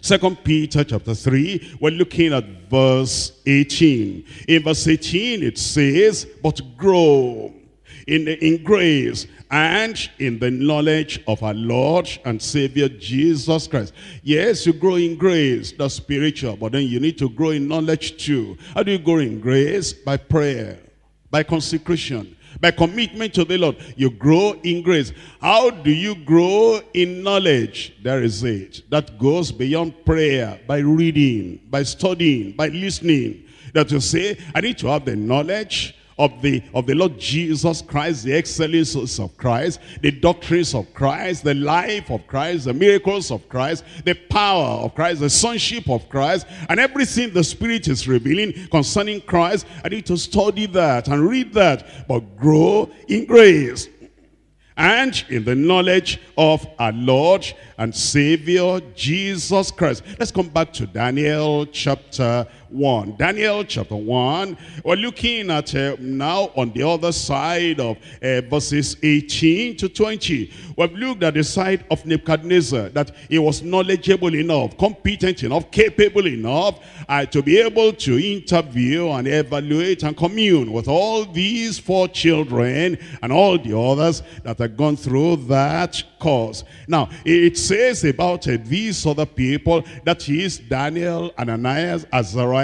Second Peter chapter 3, we're looking at verse 18. In verse 18 it says, but grow in, in grace and in the knowledge of our Lord and Savior Jesus Christ. Yes, you grow in grace, that's spiritual, but then you need to grow in knowledge too. How do you grow in grace? By prayer, by consecration, by commitment to the Lord. You grow in grace. How do you grow in knowledge? There is it. That goes beyond prayer, by reading, by studying, by listening. That you say, I need to have the knowledge of the, of the Lord Jesus Christ, the excellences of Christ, the doctrines of Christ, the life of Christ, the miracles of Christ, the power of Christ, the sonship of Christ, and everything the Spirit is revealing concerning Christ. I need to study that and read that, but grow in grace and in the knowledge of our Lord and Savior Jesus Christ. Let's come back to Daniel chapter 1. Daniel chapter 1. We're looking at uh, now on the other side of uh, verses 18 to 20. We've looked at the side of Nebuchadnezzar that he was knowledgeable enough, competent enough, capable enough uh, to be able to interview and evaluate and commune with all these four children and all the others that have gone through that course. Now, it says about uh, these other people that he Daniel, Ananias, Azariah,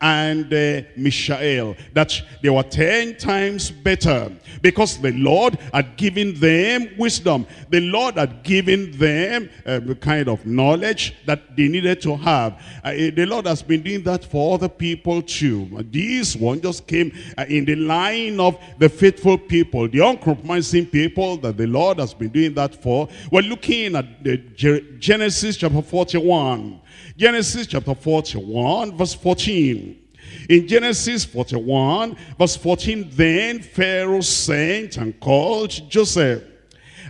and uh, Mishael, that they were ten times better because the Lord had given them wisdom. The Lord had given them uh, the kind of knowledge that they needed to have. Uh, the Lord has been doing that for other people too. This one just came uh, in the line of the faithful people, the uncompromising people that the Lord has been doing that for. We're looking at the Genesis chapter 41. Genesis chapter 41 verse 14. In Genesis 41 verse 14, then Pharaoh sent and called Joseph.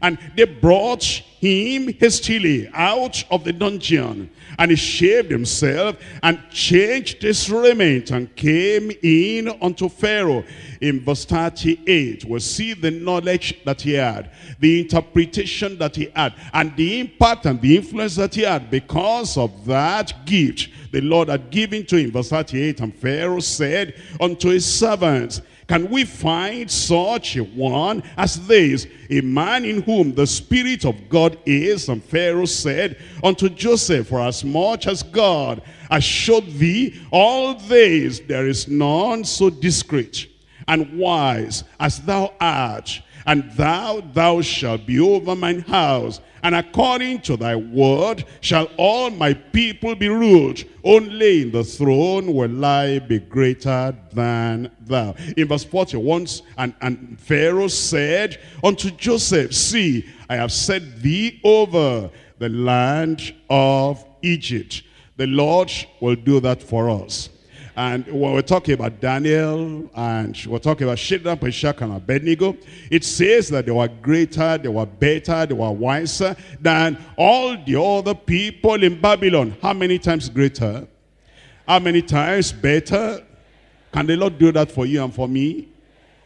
And they brought him hastily out of the dungeon. And he shaved himself and changed his raiment and came in unto Pharaoh. In verse 38, we'll see the knowledge that he had, the interpretation that he had, and the impact and the influence that he had because of that gift the Lord had given to him. Verse 38, and Pharaoh said unto his servants, can we find such a one as this, a man in whom the Spirit of God is? And Pharaoh said unto Joseph, For as much as God has showed thee all this, there is none so discreet and wise as thou art. And thou, thou shalt be over mine house, and according to thy word shall all my people be ruled. Only in the throne will I be greater than thou. In verse 41, and, and Pharaoh said unto Joseph, See, I have set thee over the land of Egypt. The Lord will do that for us. And when we're talking about Daniel and we're talking about Shadrach, Meshach, and Abednego, it says that they were greater, they were better, they were wiser than all the other people in Babylon. How many times greater? How many times better? Can the Lord do that for you and for me?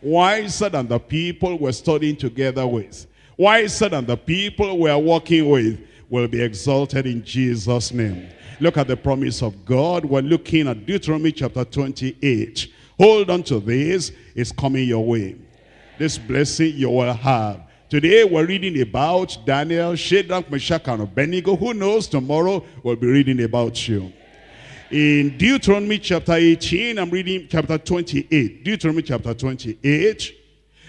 Wiser than the people we're studying together with. Wiser than the people we're working with will be exalted in Jesus' name. Look at the promise of God. We're looking at Deuteronomy chapter 28. Hold on to this. It's coming your way. This blessing you will have. Today we're reading about Daniel, Shadrach, Meshach, and Abednego. Who knows tomorrow we'll be reading about you. In Deuteronomy chapter 18, I'm reading chapter 28. Deuteronomy chapter 28.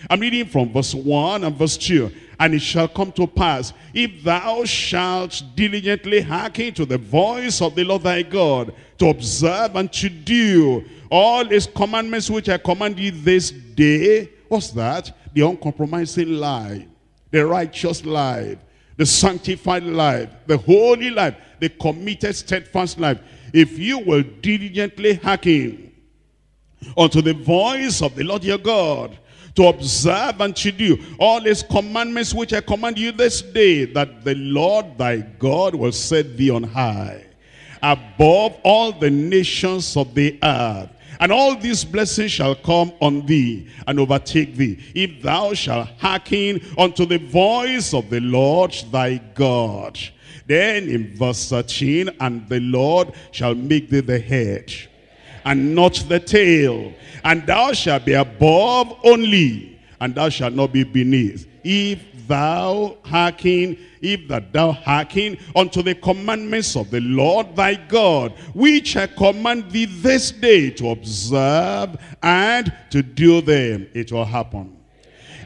I'm reading from verse 1 and verse 2. And it shall come to pass, if thou shalt diligently hearken to the voice of the Lord thy God, to observe and to do all his commandments which I command thee this day. What's that? The uncompromising life, the righteous life, the sanctified life, the holy life, the committed, steadfast life. If you will diligently hearken unto the voice of the Lord your God, to observe and to do all his commandments which I command you this day, that the Lord thy God will set thee on high above all the nations of the earth. And all these blessings shall come on thee and overtake thee, if thou shalt hearken unto the voice of the Lord thy God. Then in verse 13, and the Lord shall make thee the head and not the tail. And thou shalt be above only, and thou shalt not be beneath. If thou hearken, if that thou hearken unto the commandments of the Lord thy God, which I command thee this day to observe and to do them, it will happen.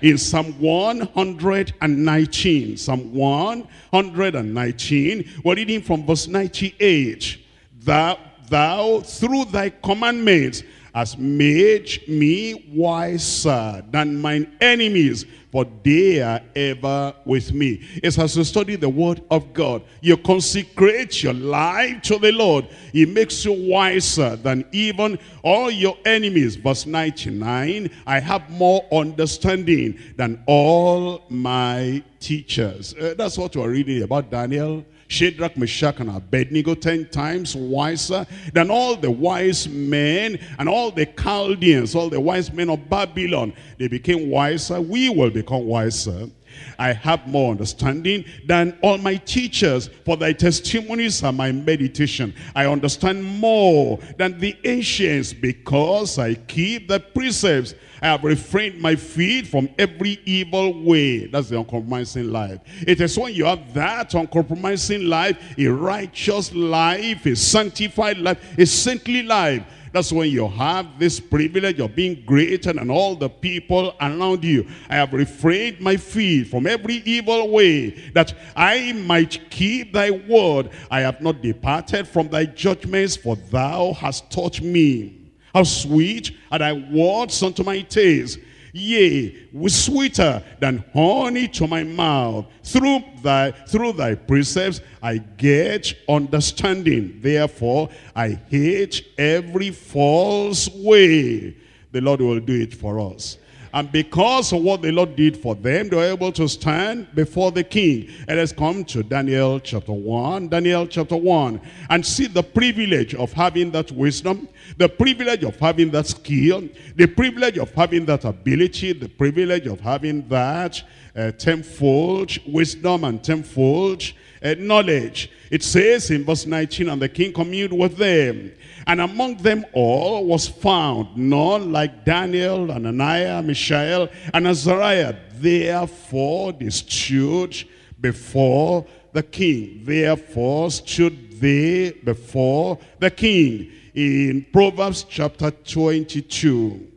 In Psalm 119, Psalm 119, we're reading from verse 98. Thou thou through thy commandments has made me wiser than mine enemies, for they are ever with me. It's as you study the word of God, you consecrate your life to the Lord. He makes you wiser than even all your enemies. Verse 99, I have more understanding than all my teachers. Uh, that's what we're reading about Daniel. Shadrach, Meshach, and Abednego ten times wiser than all the wise men and all the Chaldeans, all the wise men of Babylon. They became wiser. We will become wiser. I have more understanding than all my teachers, for thy testimonies are my meditation. I understand more than the ancients, because I keep the precepts. I have refrained my feet from every evil way. That's the uncompromising life. It is when you have that uncompromising life, a righteous life, a sanctified life, a saintly life, that's when you have this privilege of being greater than all the people around you. I have refrained my feet from every evil way, that I might keep thy word. I have not departed from thy judgments, for thou hast taught me. How sweet are thy words unto my taste yea, sweeter than honey to my mouth. Through thy, through thy precepts I get understanding. Therefore, I hate every false way. The Lord will do it for us. And because of what the Lord did for them, they were able to stand before the king. And let's come to Daniel chapter 1. Daniel chapter 1. And see the privilege of having that wisdom, the privilege of having that skill, the privilege of having that ability, the privilege of having that uh, tenfold wisdom and tenfold uh, knowledge. It says in verse 19, and the king communed with them. And among them all was found none like Daniel, Ananiah, Mishael, and Azariah. Therefore they stood before the king. Therefore stood they before the king. In Proverbs chapter 22.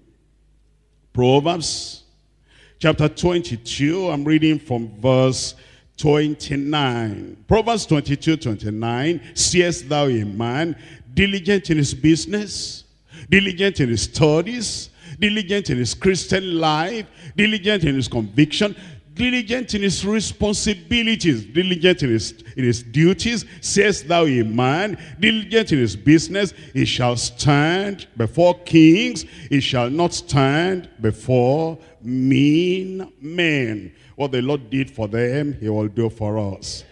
Proverbs chapter 22, I'm reading from verse 29. Proverbs 22, 29. Seest thou a man diligent in his business, diligent in his studies, diligent in his Christian life, diligent in his conviction, diligent in his responsibilities, diligent in his, in his duties, says thou a man, diligent in his business, he shall stand before kings, he shall not stand before mean men. What the Lord did for them, he will do for us.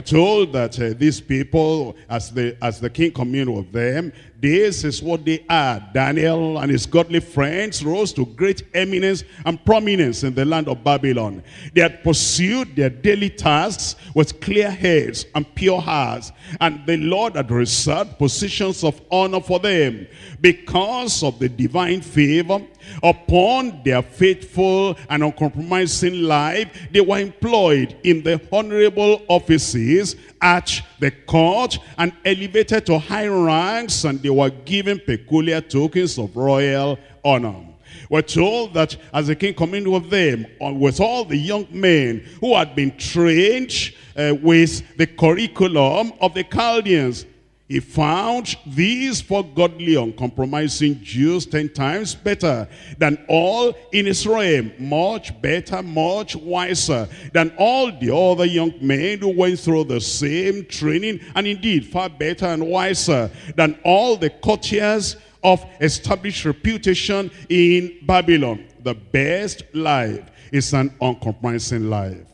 Told that uh, these people, as the, as the king communed with them, this is what they are. Daniel and his godly friends rose to great eminence and prominence in the land of Babylon. They had pursued their daily tasks with clear heads and pure hearts. And the Lord had reserved positions of honor for them because of the divine favor Upon their faithful and uncompromising life, they were employed in the honorable offices at the court and elevated to high ranks and they were given peculiar tokens of royal honor. We're told that as the king communed with them, uh, with all the young men who had been trained uh, with the curriculum of the Chaldeans, he found these four godly, uncompromising Jews ten times better than all in Israel. Much better, much wiser than all the other young men who went through the same training. And indeed, far better and wiser than all the courtiers of established reputation in Babylon. The best life is an uncompromising life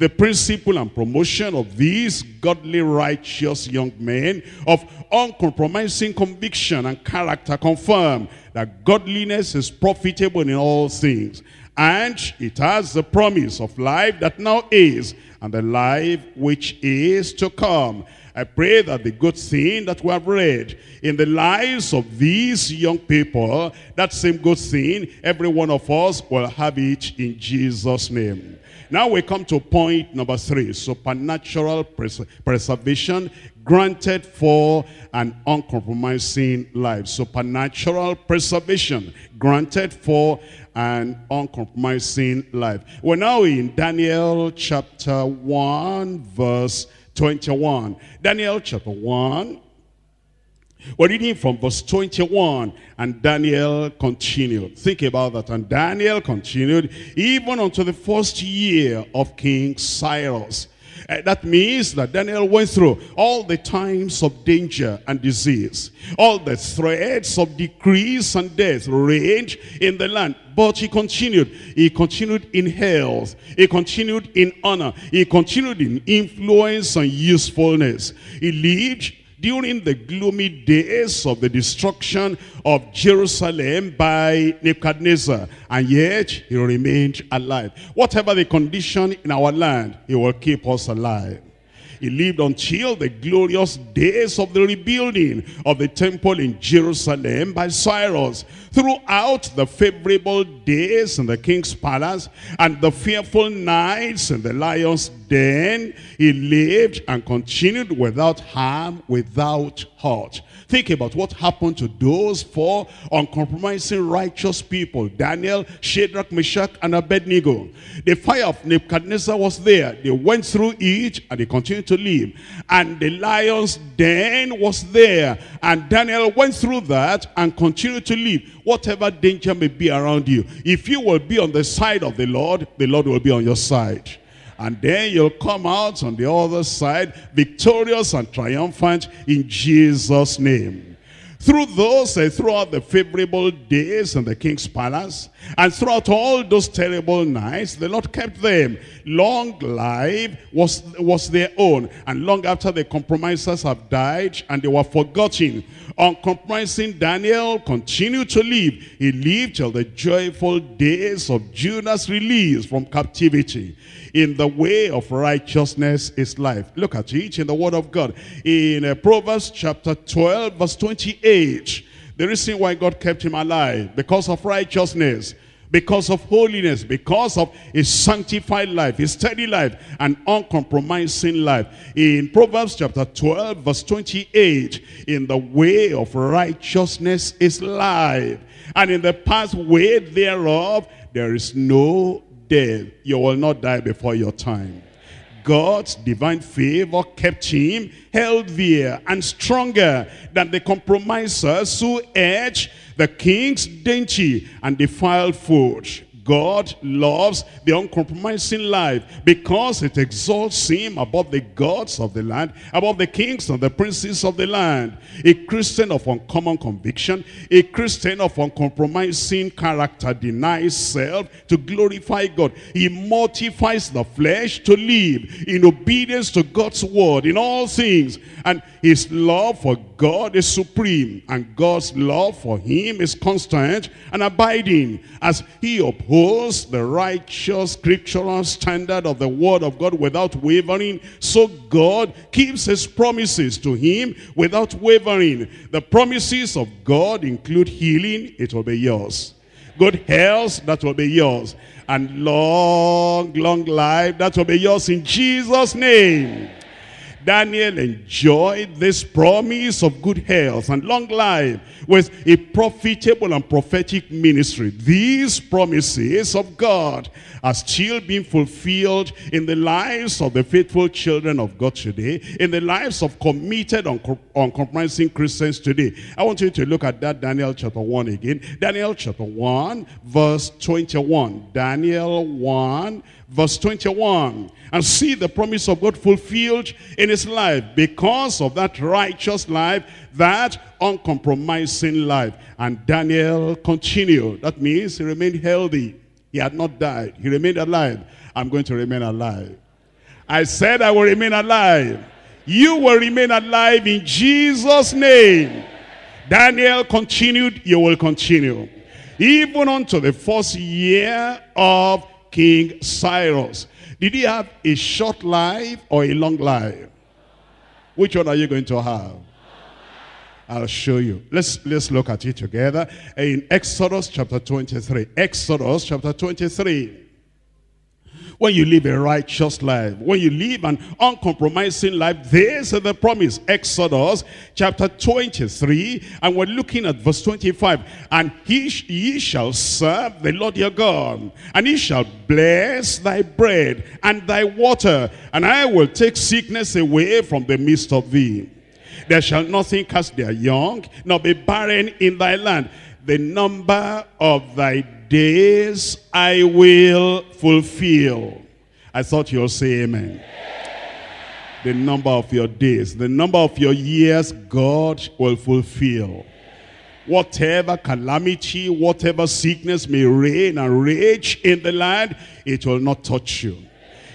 the principle and promotion of these godly, righteous young men of uncompromising conviction and character confirm that godliness is profitable in all things. And it has the promise of life that now is and the life which is to come. I pray that the good thing that we have read in the lives of these young people, that same good thing, every one of us will have it in Jesus' name. Now we come to point number three, supernatural pres preservation granted for an uncompromising life. Supernatural preservation granted for an uncompromising life. We're now in Daniel chapter 1 verse 21. Daniel chapter 1 We're reading from verse 21, and Daniel continued. Think about that. And Daniel continued even unto the first year of King Cyrus. Uh, that means that Daniel went through all the times of danger and disease, all the threats of decrease and death reigned in the land. But he continued. He continued in health. He continued in honor. He continued in influence and usefulness. He lived during the gloomy days of the destruction of Jerusalem by Nebuchadnezzar. And yet, he remained alive. Whatever the condition in our land, he will keep us alive. He lived until the glorious days of the rebuilding of the temple in Jerusalem by Cyrus. Throughout the favorable days in the king's palace and the fearful nights in the lion's den, he lived and continued without harm, without hurt. Think about what happened to those four uncompromising righteous people. Daniel, Shadrach, Meshach, and Abednego. The fire of Nebuchadnezzar was there. They went through it and they continued to live. And the lion's den was there. And Daniel went through that and continued to live. Whatever danger may be around you, if you will be on the side of the Lord, the Lord will be on your side and then you'll come out on the other side victorious and triumphant in Jesus' name. Through those, uh, throughout the favorable days in the king's palace, and throughout all those terrible nights, the Lord kept them. Long life was, was their own. And long after the compromisers have died and they were forgotten, uncompromising Daniel continued to live. He lived till the joyful days of Judah's release from captivity in the way of righteousness is life. Look at it in the word of God. In uh, Proverbs chapter 12 verse 28. The reason why God kept him alive, because of righteousness, because of holiness, because of his sanctified life, his steady life, and uncompromising life. In Proverbs chapter 12, verse 28, in the way of righteousness is life, and in the pathway thereof there is no death. You will not die before your time. God's divine favor kept him healthier and stronger than the compromisers who ate the king's dainty and defiled food. God loves the uncompromising life because it exalts him above the gods of the land, above the kings and the princes of the land. A Christian of uncommon conviction, a Christian of uncompromising character denies self to glorify God. He mortifies the flesh to live in obedience to God's word in all things. And his love for God is supreme and God's love for him is constant and abiding as he upholds the righteous scriptural standard of the word of God without wavering, so God keeps his promises to him without wavering. The promises of God include healing, it will be yours. Good health, that will be yours. And long, long life, that will be yours in Jesus' name. Daniel enjoyed this promise of good health and long life with a profitable and prophetic ministry. These promises of God are still being fulfilled in the lives of the faithful children of God today, in the lives of committed, and uncompromising Christians today. I want you to look at that Daniel chapter 1 again. Daniel chapter 1 verse 21. Daniel 1 verse 21 and see the promise of God fulfilled in his life because of that righteous life, that uncompromising life. And Daniel continued. That means he remained healthy. He had not died. He remained alive. I'm going to remain alive. I said I will remain alive. You will remain alive in Jesus' name. Daniel continued, you will continue. Even unto the first year of King Cyrus. Did he have a short life or a long life? Which one are you going to have? I'll show you. Let's, let's look at it together in Exodus chapter 23. Exodus chapter 23 when you live a righteous life, when you live an uncompromising life, this is the promise. Exodus chapter 23, and we're looking at verse 25. And he, ye shall serve the Lord your God, and he shall bless thy bread and thy water, and I will take sickness away from the midst of thee. There shall nothing cast their young, nor be barren in thy land. The number of thy days I will fulfill. I thought you'll say amen. The number of your days, the number of your years, God will fulfill. Whatever calamity, whatever sickness may reign and rage in the land, it will not touch you.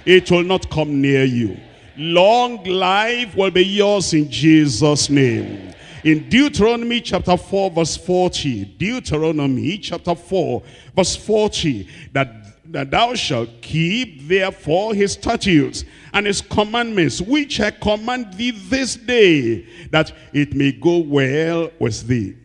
It will not come near you. Long life will be yours in Jesus' name. In Deuteronomy chapter 4 verse 40, Deuteronomy chapter 4 verse 40, that, that thou shalt keep therefore his statutes and his commandments, which I command thee this day, that it may go well with thee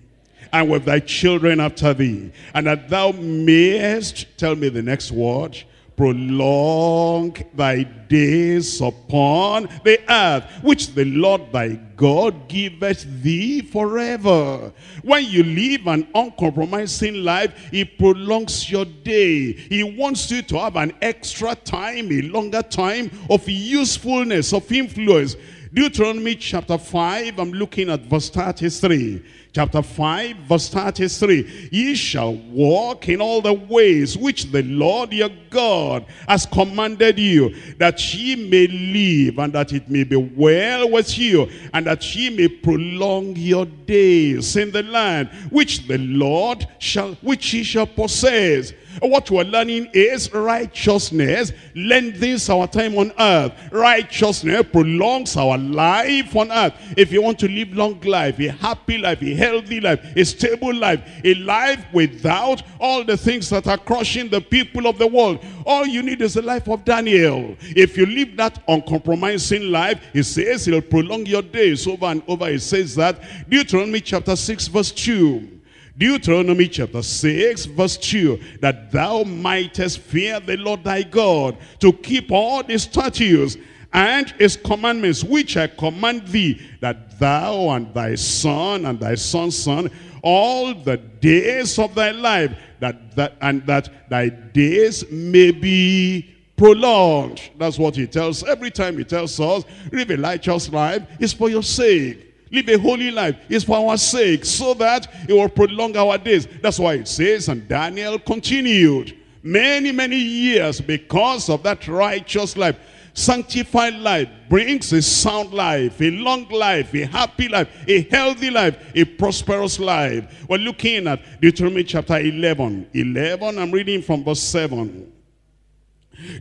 and with thy children after thee, and that thou mayest, tell me the next word, prolong thy days upon the earth, which the Lord thy God giveth thee forever. When you live an uncompromising life, he prolongs your day. He wants you to have an extra time, a longer time of usefulness, of influence. Deuteronomy chapter 5, I'm looking at verse 33 chapter 5, verse 33. Ye shall walk in all the ways which the Lord your God has commanded you, that ye may live, and that it may be well with you, and that ye may prolong your days in the land which the Lord shall, which ye shall possess. What we're learning is righteousness lengthens our time on earth. Righteousness prolongs our life on earth. If you want to live long life, a happy life, a healthy life, a stable life, a life without all the things that are crushing the people of the world, all you need is the life of Daniel. If you live that uncompromising life, he says he'll prolong your days over and over. He says that. Deuteronomy chapter 6 verse 2. Deuteronomy chapter 6 verse 2 that thou mightest fear the Lord thy God to keep all his statutes and his commandments which I command thee that thou and thy son and thy son's son all the days of thy life that, that and that thy days may be prolonged. That's what he tells every time he tells us live a righteous life is for your sake Live a holy life. It's for our sake, so that it will prolong our days. That's why it says, and Daniel continued many, many years because of that righteous life. Sanctified life brings a sound life, a long life, a happy life, a healthy life, a prosperous life. We're looking at Deuteronomy chapter 11. 11, I'm reading from verse 7.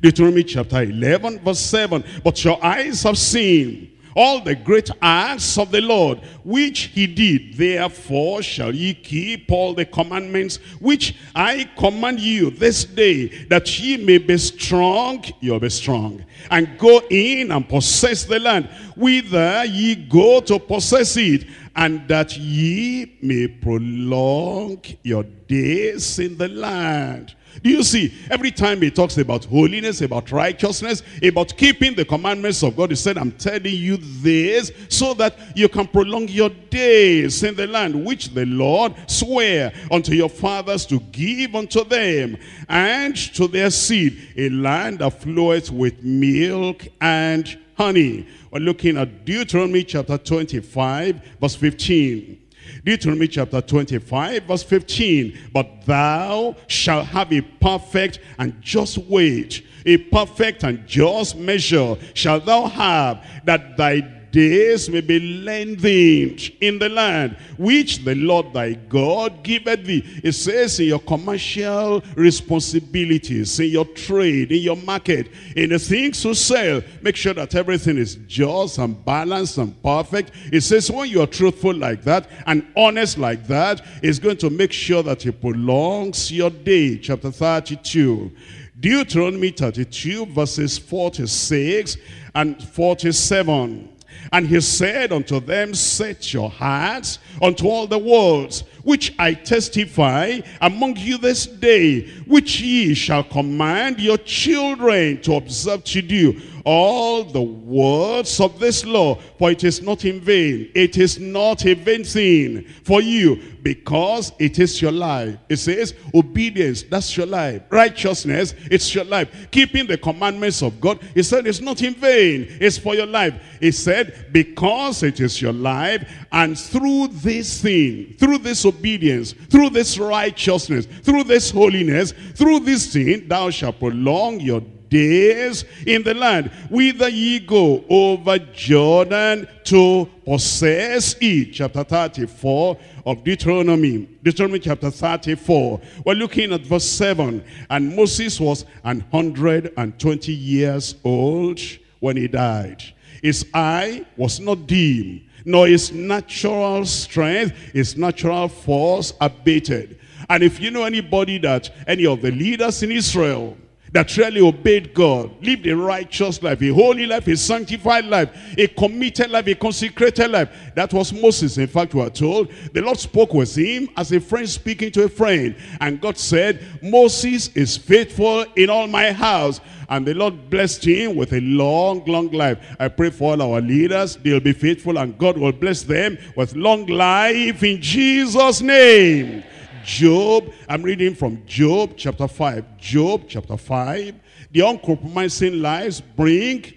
Deuteronomy chapter 11, verse 7. But your eyes have seen all the great acts of the Lord, which he did. Therefore shall ye keep all the commandments which I command you this day, that ye may be strong, you'll be strong, and go in and possess the land, whither ye go to possess it, and that ye may prolong your days in the land. Do you see? Every time he talks about holiness, about righteousness, about keeping the commandments of God, he said, I'm telling you this so that you can prolong your days in the land which the Lord swear unto your fathers to give unto them and to their seed, a land that floweth with milk and honey. We're looking at Deuteronomy chapter 25, verse 15. Deuteronomy chapter 25 verse 15. But thou shalt have a perfect and just weight, a perfect and just measure shalt thou have, that thy days may be lengthened in the land which the Lord thy God giveth thee. It says in your commercial responsibilities, in your trade, in your market, in the things you sell, make sure that everything is just and balanced and perfect. It says when you are truthful like that and honest like that, it's going to make sure that it prolongs your day. Chapter 32. Deuteronomy 32 verses 46 and 47. And he said unto them, Set your hearts unto all the worlds, which I testify among you this day, which ye shall command your children to observe to do all the words of this law, for it is not in vain. It is not a vain thing for you, because it is your life. It says, obedience, that's your life. Righteousness, it's your life. Keeping the commandments of God, he said, it's not in vain. It's for your life. He said, because it is your life, and through this thing, through this obedience, through this righteousness, through this holiness, through this thing, thou shalt prolong your days in the land whither ye go over Jordan to possess it. Chapter 34 of Deuteronomy. Deuteronomy chapter 34. We're looking at verse 7. And Moses was an hundred and twenty years old when he died. His eye was not dim, nor his natural strength, his natural force abated. And if you know anybody that, any of the leaders in Israel, that really obeyed God, lived a righteous life, a holy life, a sanctified life, a committed life, a consecrated life. That was Moses, in fact, we are told. The Lord spoke with him as a friend speaking to a friend. And God said, Moses is faithful in all my house. And the Lord blessed him with a long, long life. I pray for all our leaders. They'll be faithful and God will bless them with long life in Jesus' name. Job, I'm reading from Job chapter 5. Job chapter 5. The uncompromising lives bring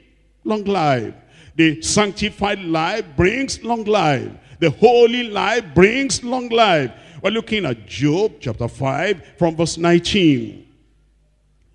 long life. The sanctified life brings long life. The holy life brings long life. We're looking at Job chapter 5 from verse 19.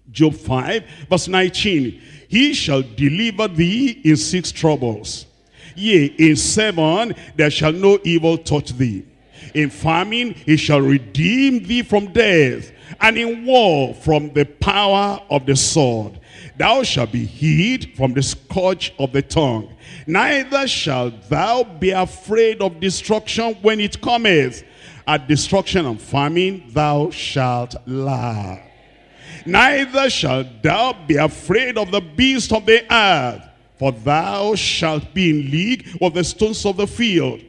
Job 5 verse 19. He shall deliver thee in six troubles. Yea, in seven there shall no evil touch thee. In famine he shall redeem thee from death, and in war from the power of the sword. Thou shalt be hid from the scourge of the tongue. Neither shalt thou be afraid of destruction when it cometh. At destruction and famine thou shalt laugh. Neither shalt thou be afraid of the beast of the earth, for thou shalt be in league with the stones of the field.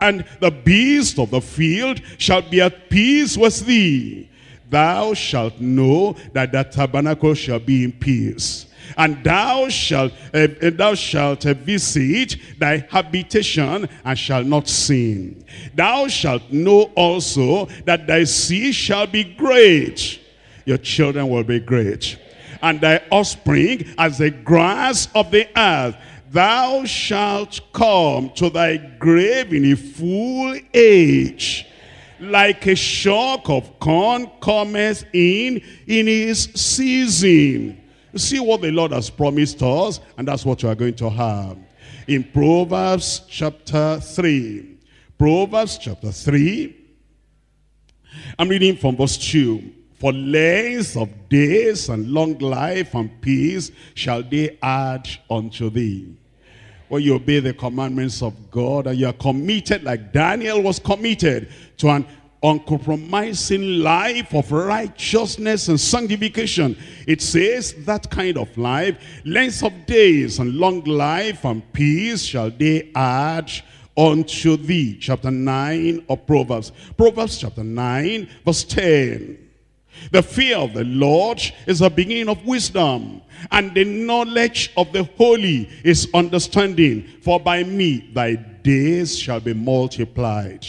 And the beast of the field shall be at peace with thee. Thou shalt know that the tabernacle shall be in peace. And thou shalt, uh, thou shalt visit thy habitation and shall not sin. Thou shalt know also that thy seed shall be great. Your children will be great. And thy offspring as the grass of the earth thou shalt come to thy grave in a full age, like a shock of corn cometh in in his season. See what the Lord has promised us, and that's what you are going to have. In Proverbs chapter 3. Proverbs chapter 3. I'm reading from verse 2. For length of days and long life and peace shall they add unto thee when you obey the commandments of God and you are committed like Daniel was committed to an uncompromising life of righteousness and sanctification. It says that kind of life, length of days and long life and peace shall they add unto thee. Chapter 9 of Proverbs. Proverbs chapter 9 verse 10. The fear of the Lord is the beginning of wisdom, and the knowledge of the holy is understanding. For by me thy days shall be multiplied,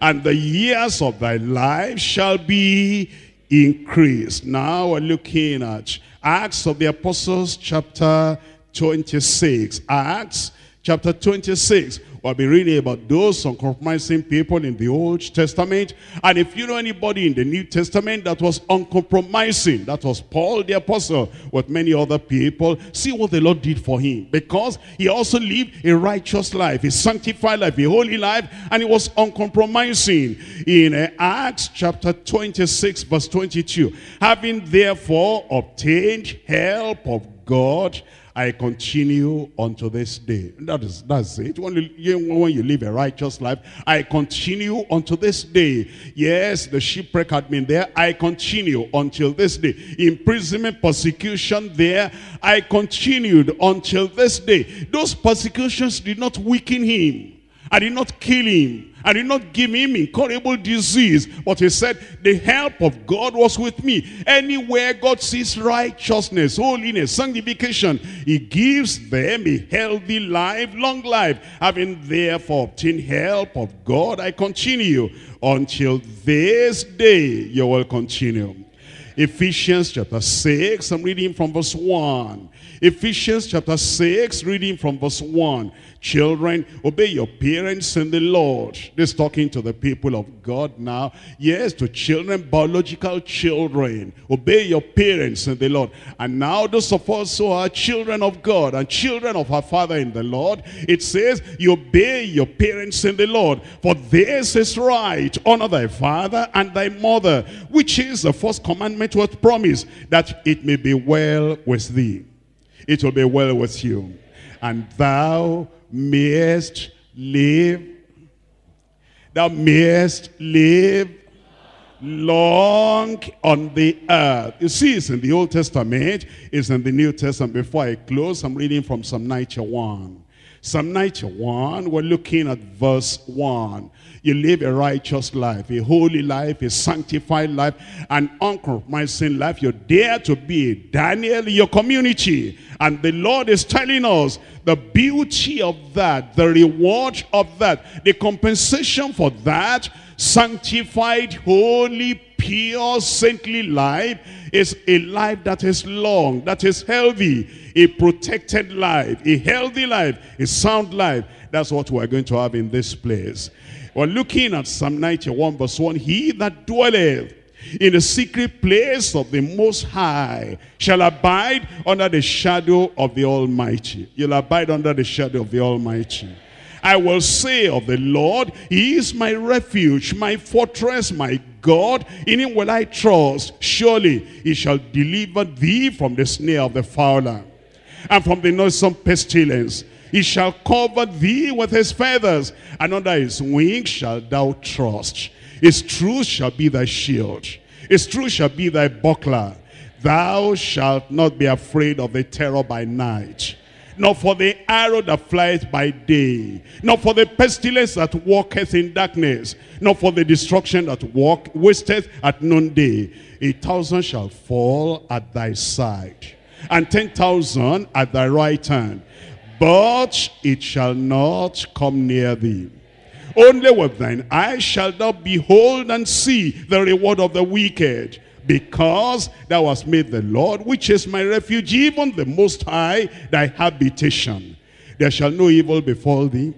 and the years of thy life shall be increased. Now we're looking at Acts of the Apostles chapter 26. Acts chapter 26. We'll be reading about those uncompromising people in the Old Testament. And if you know anybody in the New Testament that was uncompromising, that was Paul the Apostle with many other people, see what the Lord did for him. Because he also lived a righteous life, a sanctified life, a holy life, and he was uncompromising. In uh, Acts chapter 26 verse 22, having therefore obtained help of God I continue unto this day. That is, that's it. When you, when you live a righteous life, I continue unto this day. Yes, the shipwreck had been there. I continue until this day. Imprisonment, persecution there. I continued until this day. Those persecutions did not weaken him. I did not kill him. And did not give him incurable disease. But he said, the help of God was with me. Anywhere God sees righteousness, holiness, sanctification, he gives them a healthy life, long life. Having therefore obtained help of God, I continue until this day you will continue. Ephesians chapter 6, I'm reading from verse 1. Ephesians chapter 6, reading from verse 1. Children, obey your parents in the Lord. This talking to the people of God now. Yes, to children, biological children. Obey your parents in the Lord. And now those of us who are children of God and children of our Father in the Lord, it says, you obey your parents in the Lord. For this is right. Honor thy father and thy mother, which is the first commandment with promise, that it may be well with thee. It will be well with you. And thou mayest live, thou mayest live long on the earth. You see, it's in the Old Testament, it's in the New Testament. Before I close, I'm reading from Psalm 91. Psalm 91, we're looking at verse 1. You live a righteous life, a holy life, a sanctified life, an uncompromising life. You're there to be Daniel in your community. And the Lord is telling us the beauty of that, the reward of that, the compensation for that, sanctified, holy, pure, saintly life is a life that is long, that is healthy, a protected life, a healthy life, a sound life. That's what we're going to have in this place. We're looking at Psalm 91 verse 1. He that dwelleth in the secret place of the Most High shall abide under the shadow of the Almighty. You'll abide under the shadow of the Almighty. I will say of the Lord, He is my refuge, my fortress, my God. In Him will I trust. Surely He shall deliver thee from the snare of the fowler and from the noisome pestilence. He shall cover thee with his feathers, and under his wings shalt thou trust. His truth shall be thy shield. His truth shall be thy buckler. Thou shalt not be afraid of the terror by night, nor for the arrow that flieth by day, nor for the pestilence that walketh in darkness, nor for the destruction that walk wasteth at noonday. A thousand shall fall at thy side, and ten thousand at thy right hand, but it shall not come near thee. Only with thine eyes shalt thou behold and see the reward of the wicked, because thou hast made the Lord, which is my refuge, even the Most High, thy habitation. There shall no evil befall thee,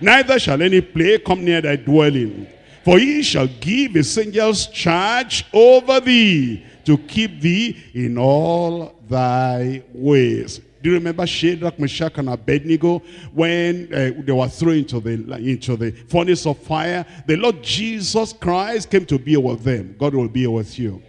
neither shall any plague come near thy dwelling. For he shall give his angels charge over thee, to keep thee in all thy ways. Do you remember Shadrach, Meshach, and Abednego when uh, they were thrown into the, into the furnace of fire? The Lord Jesus Christ came to be with them. God will be with you.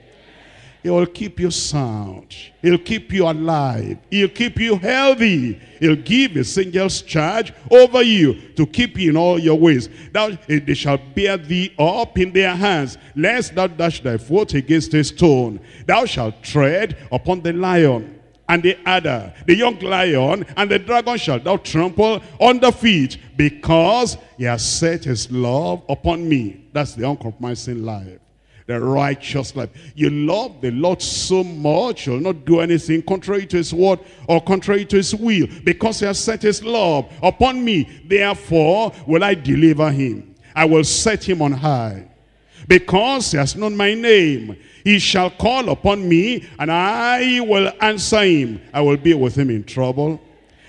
He will keep you sound. He'll keep you alive. He'll keep you healthy. He'll give his angels charge over you to keep you in all your ways. Thou, eh, they shall bear thee up in their hands, lest thou dash thy foot against a stone. Thou shalt tread upon the lion and the adder, the young lion, and the dragon shall thou trample under feet, because he has set his love upon me. That's the uncompromising life. The righteous life. You love the Lord so much, you'll not do anything contrary to his word or contrary to his will, because he has set his love upon me. Therefore will I deliver him. I will set him on high. Because he has known my name, he shall call upon me, and I will answer him. I will be with him in trouble.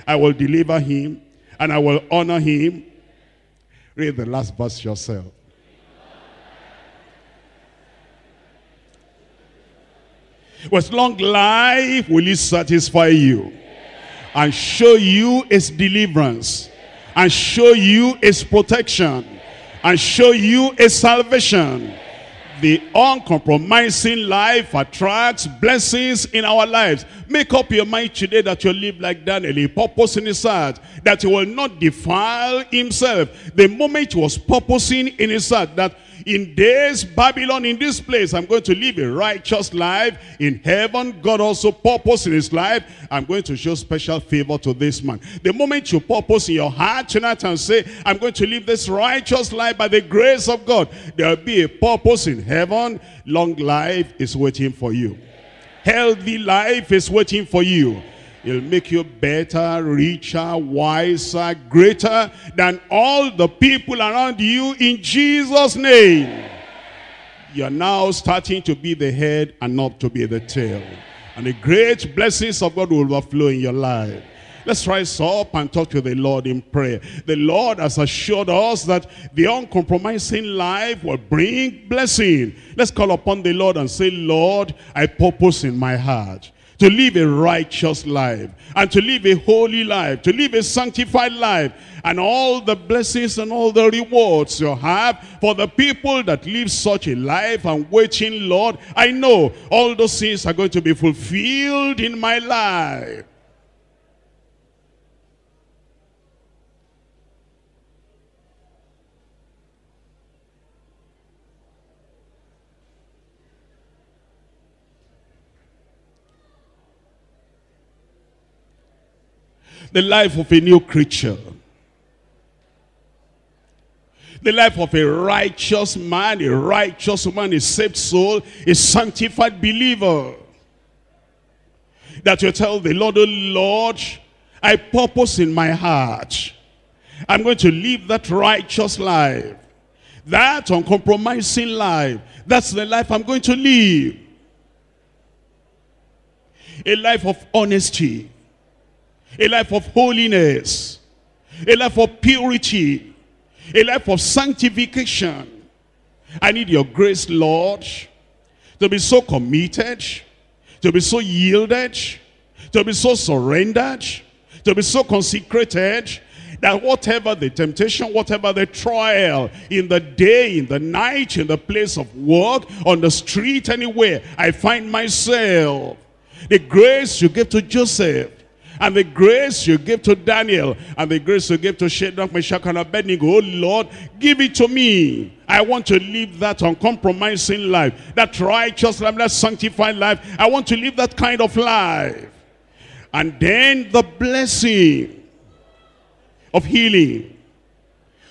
I will deliver him, and I will honor him. Read the last verse yourself. With long life will he satisfy you and show you his deliverance and show you his protection and show you his salvation the uncompromising life attracts blessings in our lives. Make up your mind today that you live like Daniel, a purpose in his heart, that he will not defile himself. The moment he was purposing in his heart that In this Babylon, in this place, I'm going to live a righteous life. In heaven, God also purpose in his life. I'm going to show special favor to this man. The moment you purpose in your heart tonight and say, I'm going to live this righteous life by the grace of God, there'll be a purpose in heaven. Long life is waiting for you. Healthy life is waiting for you. It'll make you better, richer, wiser, greater than all the people around you in Jesus' name. You're now starting to be the head and not to be the tail. And the great blessings of God will overflow in your life. Let's rise up and talk to the Lord in prayer. The Lord has assured us that the uncompromising life will bring blessing. Let's call upon the Lord and say, Lord, I purpose in my heart to live a righteous life and to live a holy life, to live a sanctified life and all the blessings and all the rewards you have for the people that live such a life and waiting, Lord. I know all those things are going to be fulfilled in my life. The life of a new creature. The life of a righteous man, a righteous woman, a saved soul, a sanctified believer. That you tell the Lord, oh Lord, I purpose in my heart. I'm going to live that righteous life. That uncompromising life. That's the life I'm going to live. A life of honesty a life of holiness, a life of purity, a life of sanctification. I need your grace, Lord, to be so committed, to be so yielded, to be so surrendered, to be so consecrated, that whatever the temptation, whatever the trial, in the day, in the night, in the place of work, on the street, anywhere, I find myself. The grace you give to Joseph, and the grace you give to Daniel, and the grace you give to Shadrach, Meshach, and Abednego, oh Lord, give it to me. I want to live that uncompromising life, that righteous life, that sanctified life. I want to live that kind of life. And then the blessing of healing,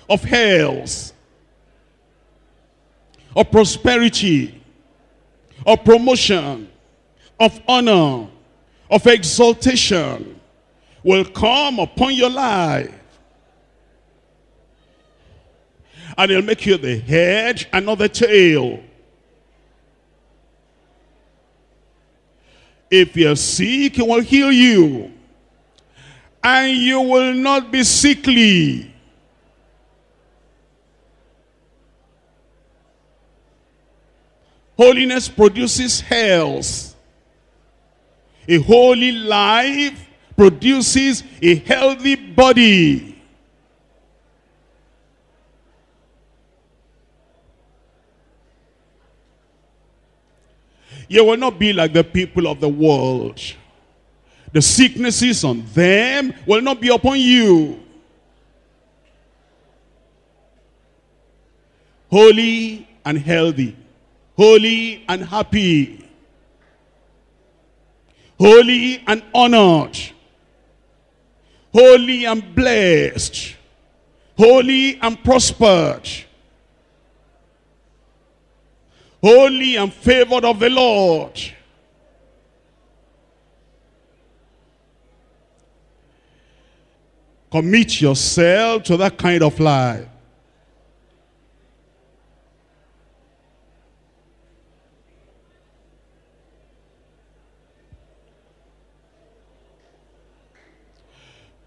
of health, of prosperity, of promotion, of honor, of exaltation, will come upon your life. And it'll make you the head and not the tail. If you're sick, he will heal you. And you will not be sickly. Holiness produces health. A holy life produces a healthy body. You will not be like the people of the world. The sicknesses on them will not be upon you. Holy and healthy. Holy and happy. Holy and honored holy and blessed, holy and prospered, holy and favored of the Lord. Commit yourself to that kind of life.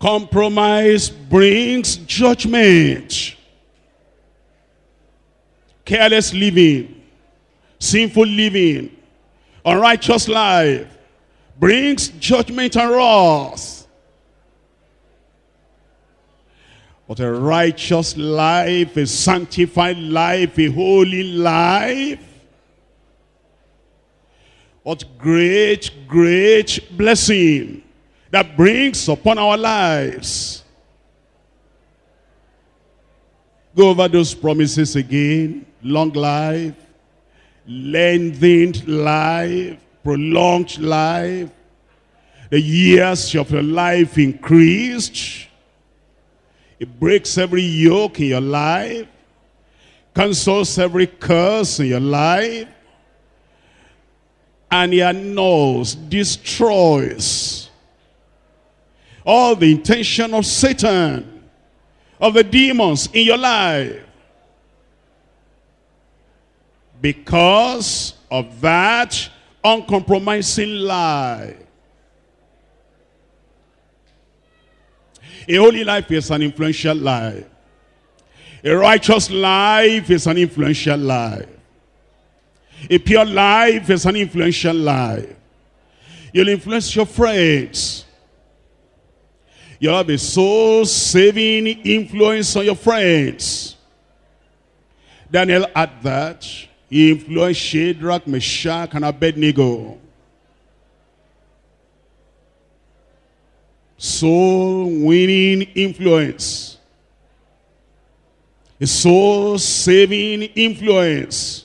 Compromise brings judgment. Careless living, sinful living, unrighteous life brings judgment and wrath. But a righteous life, a sanctified life, a holy life, what great, great blessing that brings upon our lives. Go over those promises again. long life, lengthened life, prolonged life. The years of your life increased. It breaks every yoke in your life, cancels every curse in your life, and he annuls, destroys all the intention of Satan, of the demons in your life. Because of that uncompromising life. A holy life is an influential life. A righteous life is an influential life. A pure life is an influential life. You'll influence your friends. You'll have a soul-saving influence on your friends. Daniel had that. He influenced Shadrach, Meshach, and Abednego. Soul-winning influence. A soul-saving influence.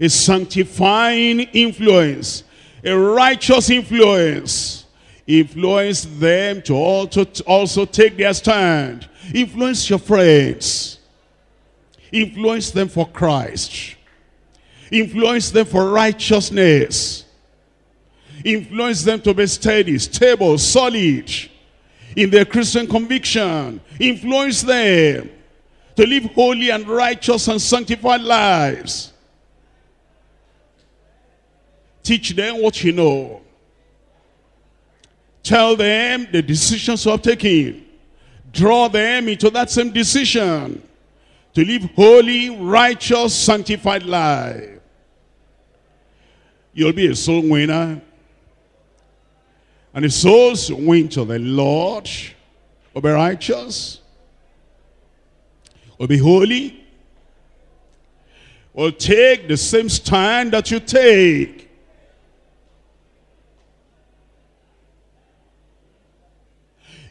A sanctifying influence. A righteous influence. Influence them to also, also take their stand. Influence your friends. Influence them for Christ. Influence them for righteousness. Influence them to be steady, stable, solid in their Christian conviction. Influence them to live holy and righteous and sanctified lives. Teach them what you know. Tell them the decisions you have taken. Draw them into that same decision to live holy, righteous, sanctified life. You'll be a soul winner. And the souls win to the Lord will be righteous, will be holy, will take the same stand that you take.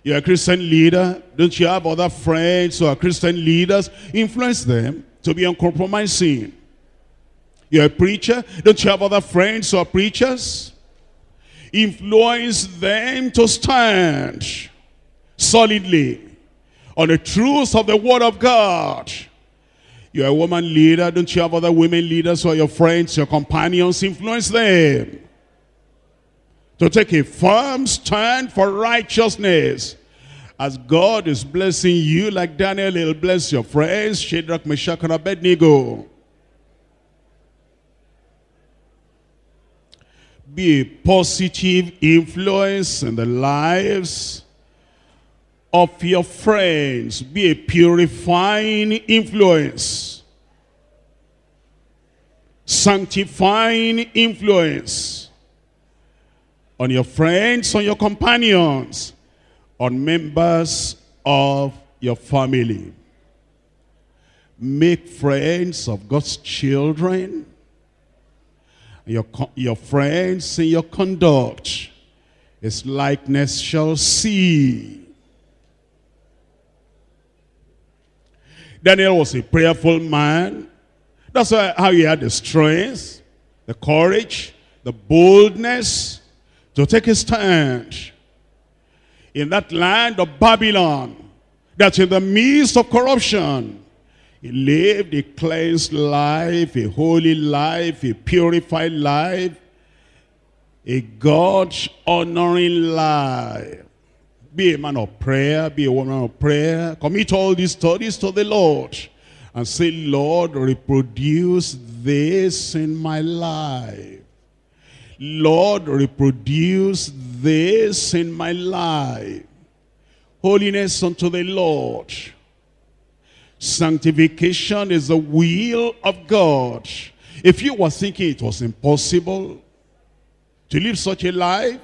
You're a Christian leader. Don't you have other friends who are Christian leaders? Influence them to be uncompromising. You're a preacher. Don't you have other friends who are preachers? Influence them to stand solidly on the truths of the word of God. You're a woman leader. Don't you have other women leaders who are your friends, your companions? Influence them to take a firm stand for righteousness. As God is blessing you, like Daniel, he'll bless your friends, Shadrach, Meshach, and Abednego. Be a positive influence in the lives of your friends. Be a purifying influence. Sanctifying influence on your friends, on your companions, on members of your family. Make friends of God's children. Your, your friends in your conduct. His likeness shall see. Daniel was a prayerful man. That's how he had the strength, the courage, the boldness to take a stand in that land of Babylon that in the midst of corruption. He lived a cleansed life, a holy life, a purified life, a God-honoring life. Be a man of prayer, be a woman of prayer. Commit all these studies to the Lord. And say, Lord, reproduce this in my life. Lord, reproduce this in my life. Holiness unto the Lord. Sanctification is the will of God. If you were thinking it was impossible to live such a life,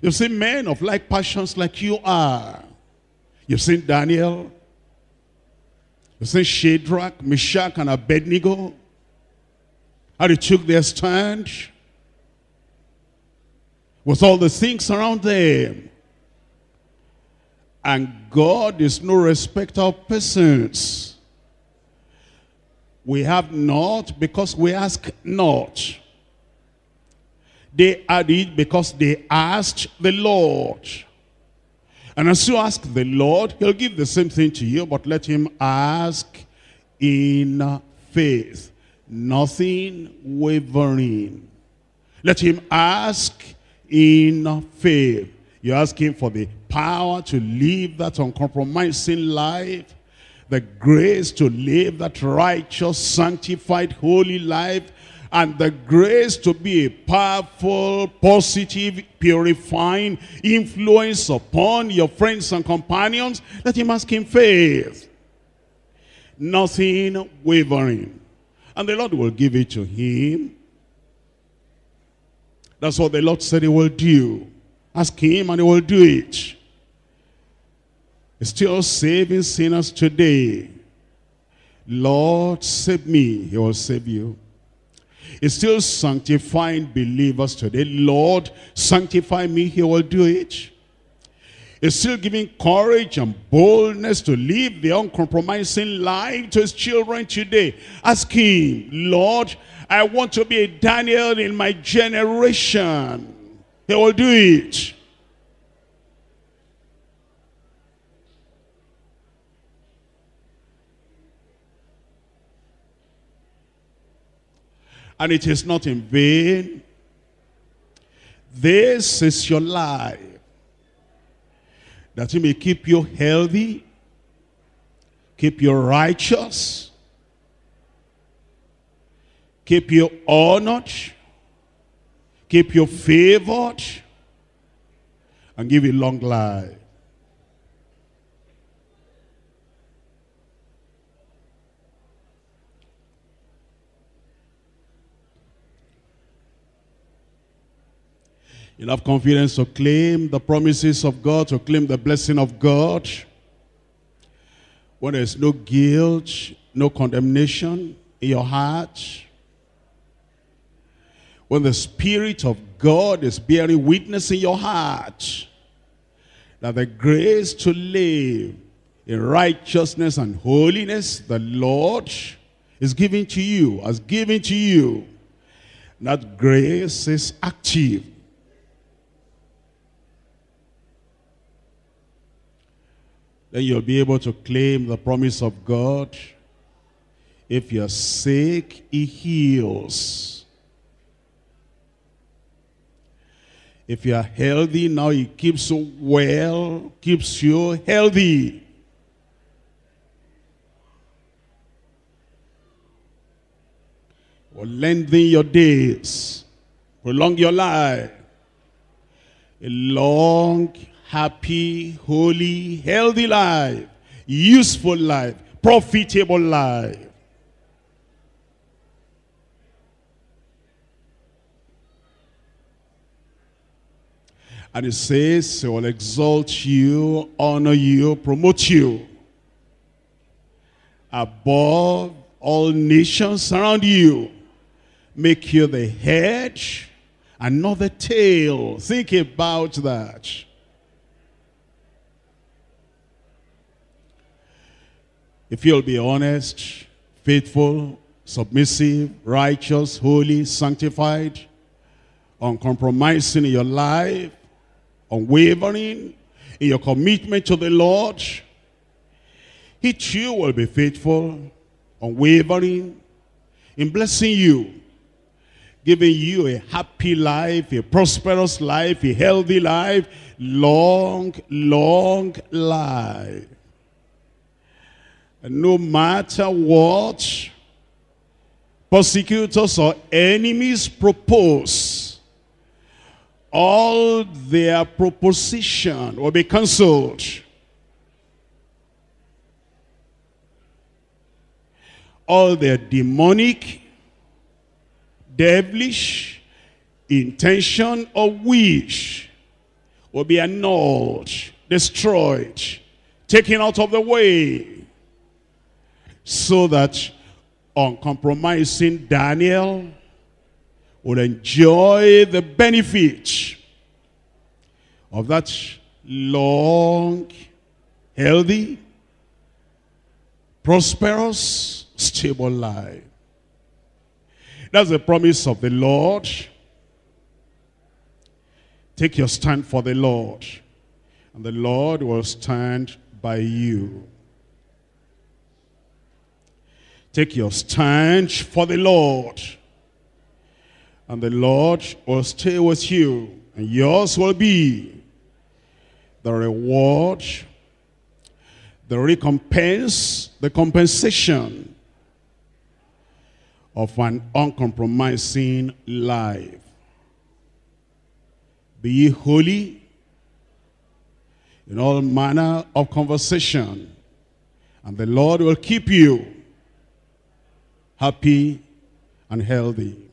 you've seen men of like passions like you are. You've seen Daniel. You've seen Shadrach, Meshach, and Abednego. How they took their stand with all the things around them. And God is no respecter of persons. We have not because we ask not. They had it because they asked the Lord. And as you ask the Lord, he'll give the same thing to you, but let him ask in faith. Nothing wavering. Let him ask in faith. You're asking for the power to live that uncompromising life, the grace to live that righteous, sanctified, holy life, and the grace to be a powerful, positive, purifying influence upon your friends and companions, let him ask in faith. Nothing wavering. And the Lord will give it to him. That's what the Lord said he will do. Ask him and he will do it. He's still saving sinners today. Lord, save me. He will save you He's still sanctifying believers today. Lord, sanctify me, he will do it. He's still giving courage and boldness to live the uncompromising life to his children today. Ask him, Lord, I want to be a Daniel in my generation. He will do it. and it is not in vain. This is your life. That he may keep you healthy, keep you righteous, keep you honored, keep you favored, and give you long life. You'll have confidence to claim the promises of God, to claim the blessing of God. When there's no guilt, no condemnation in your heart. When the Spirit of God is bearing witness in your heart. That the grace to live in righteousness and holiness, the Lord is giving to you, has given to you. That grace is active then you'll be able to claim the promise of God. If you're sick, he heals. If you're healthy, now he keeps you well, keeps you healthy. Will lengthen your days, prolong your life. A long, happy, holy, healthy life, useful life, profitable life. And it says, he will exalt you, honor you, promote you above all nations around you. Make you the head and not the tail. Think about that. If you'll be honest, faithful, submissive, righteous, holy, sanctified, uncompromising in your life, unwavering in your commitment to the Lord, he too will be faithful, unwavering in blessing you, giving you a happy life, a prosperous life, a healthy life, long, long life. And no matter what persecutors or enemies propose, all their proposition will be cancelled. All their demonic, devilish, intention or wish will be annulled, destroyed, taken out of the way so that uncompromising Daniel would enjoy the benefit of that long, healthy, prosperous, stable life. That's the promise of the Lord. Take your stand for the Lord, and the Lord will stand by you. Take your stand for the Lord, and the Lord will stay with you, and yours will be the reward, the recompense, the compensation of an uncompromising life. Be ye holy in all manner of conversation, and the Lord will keep you happy and healthy.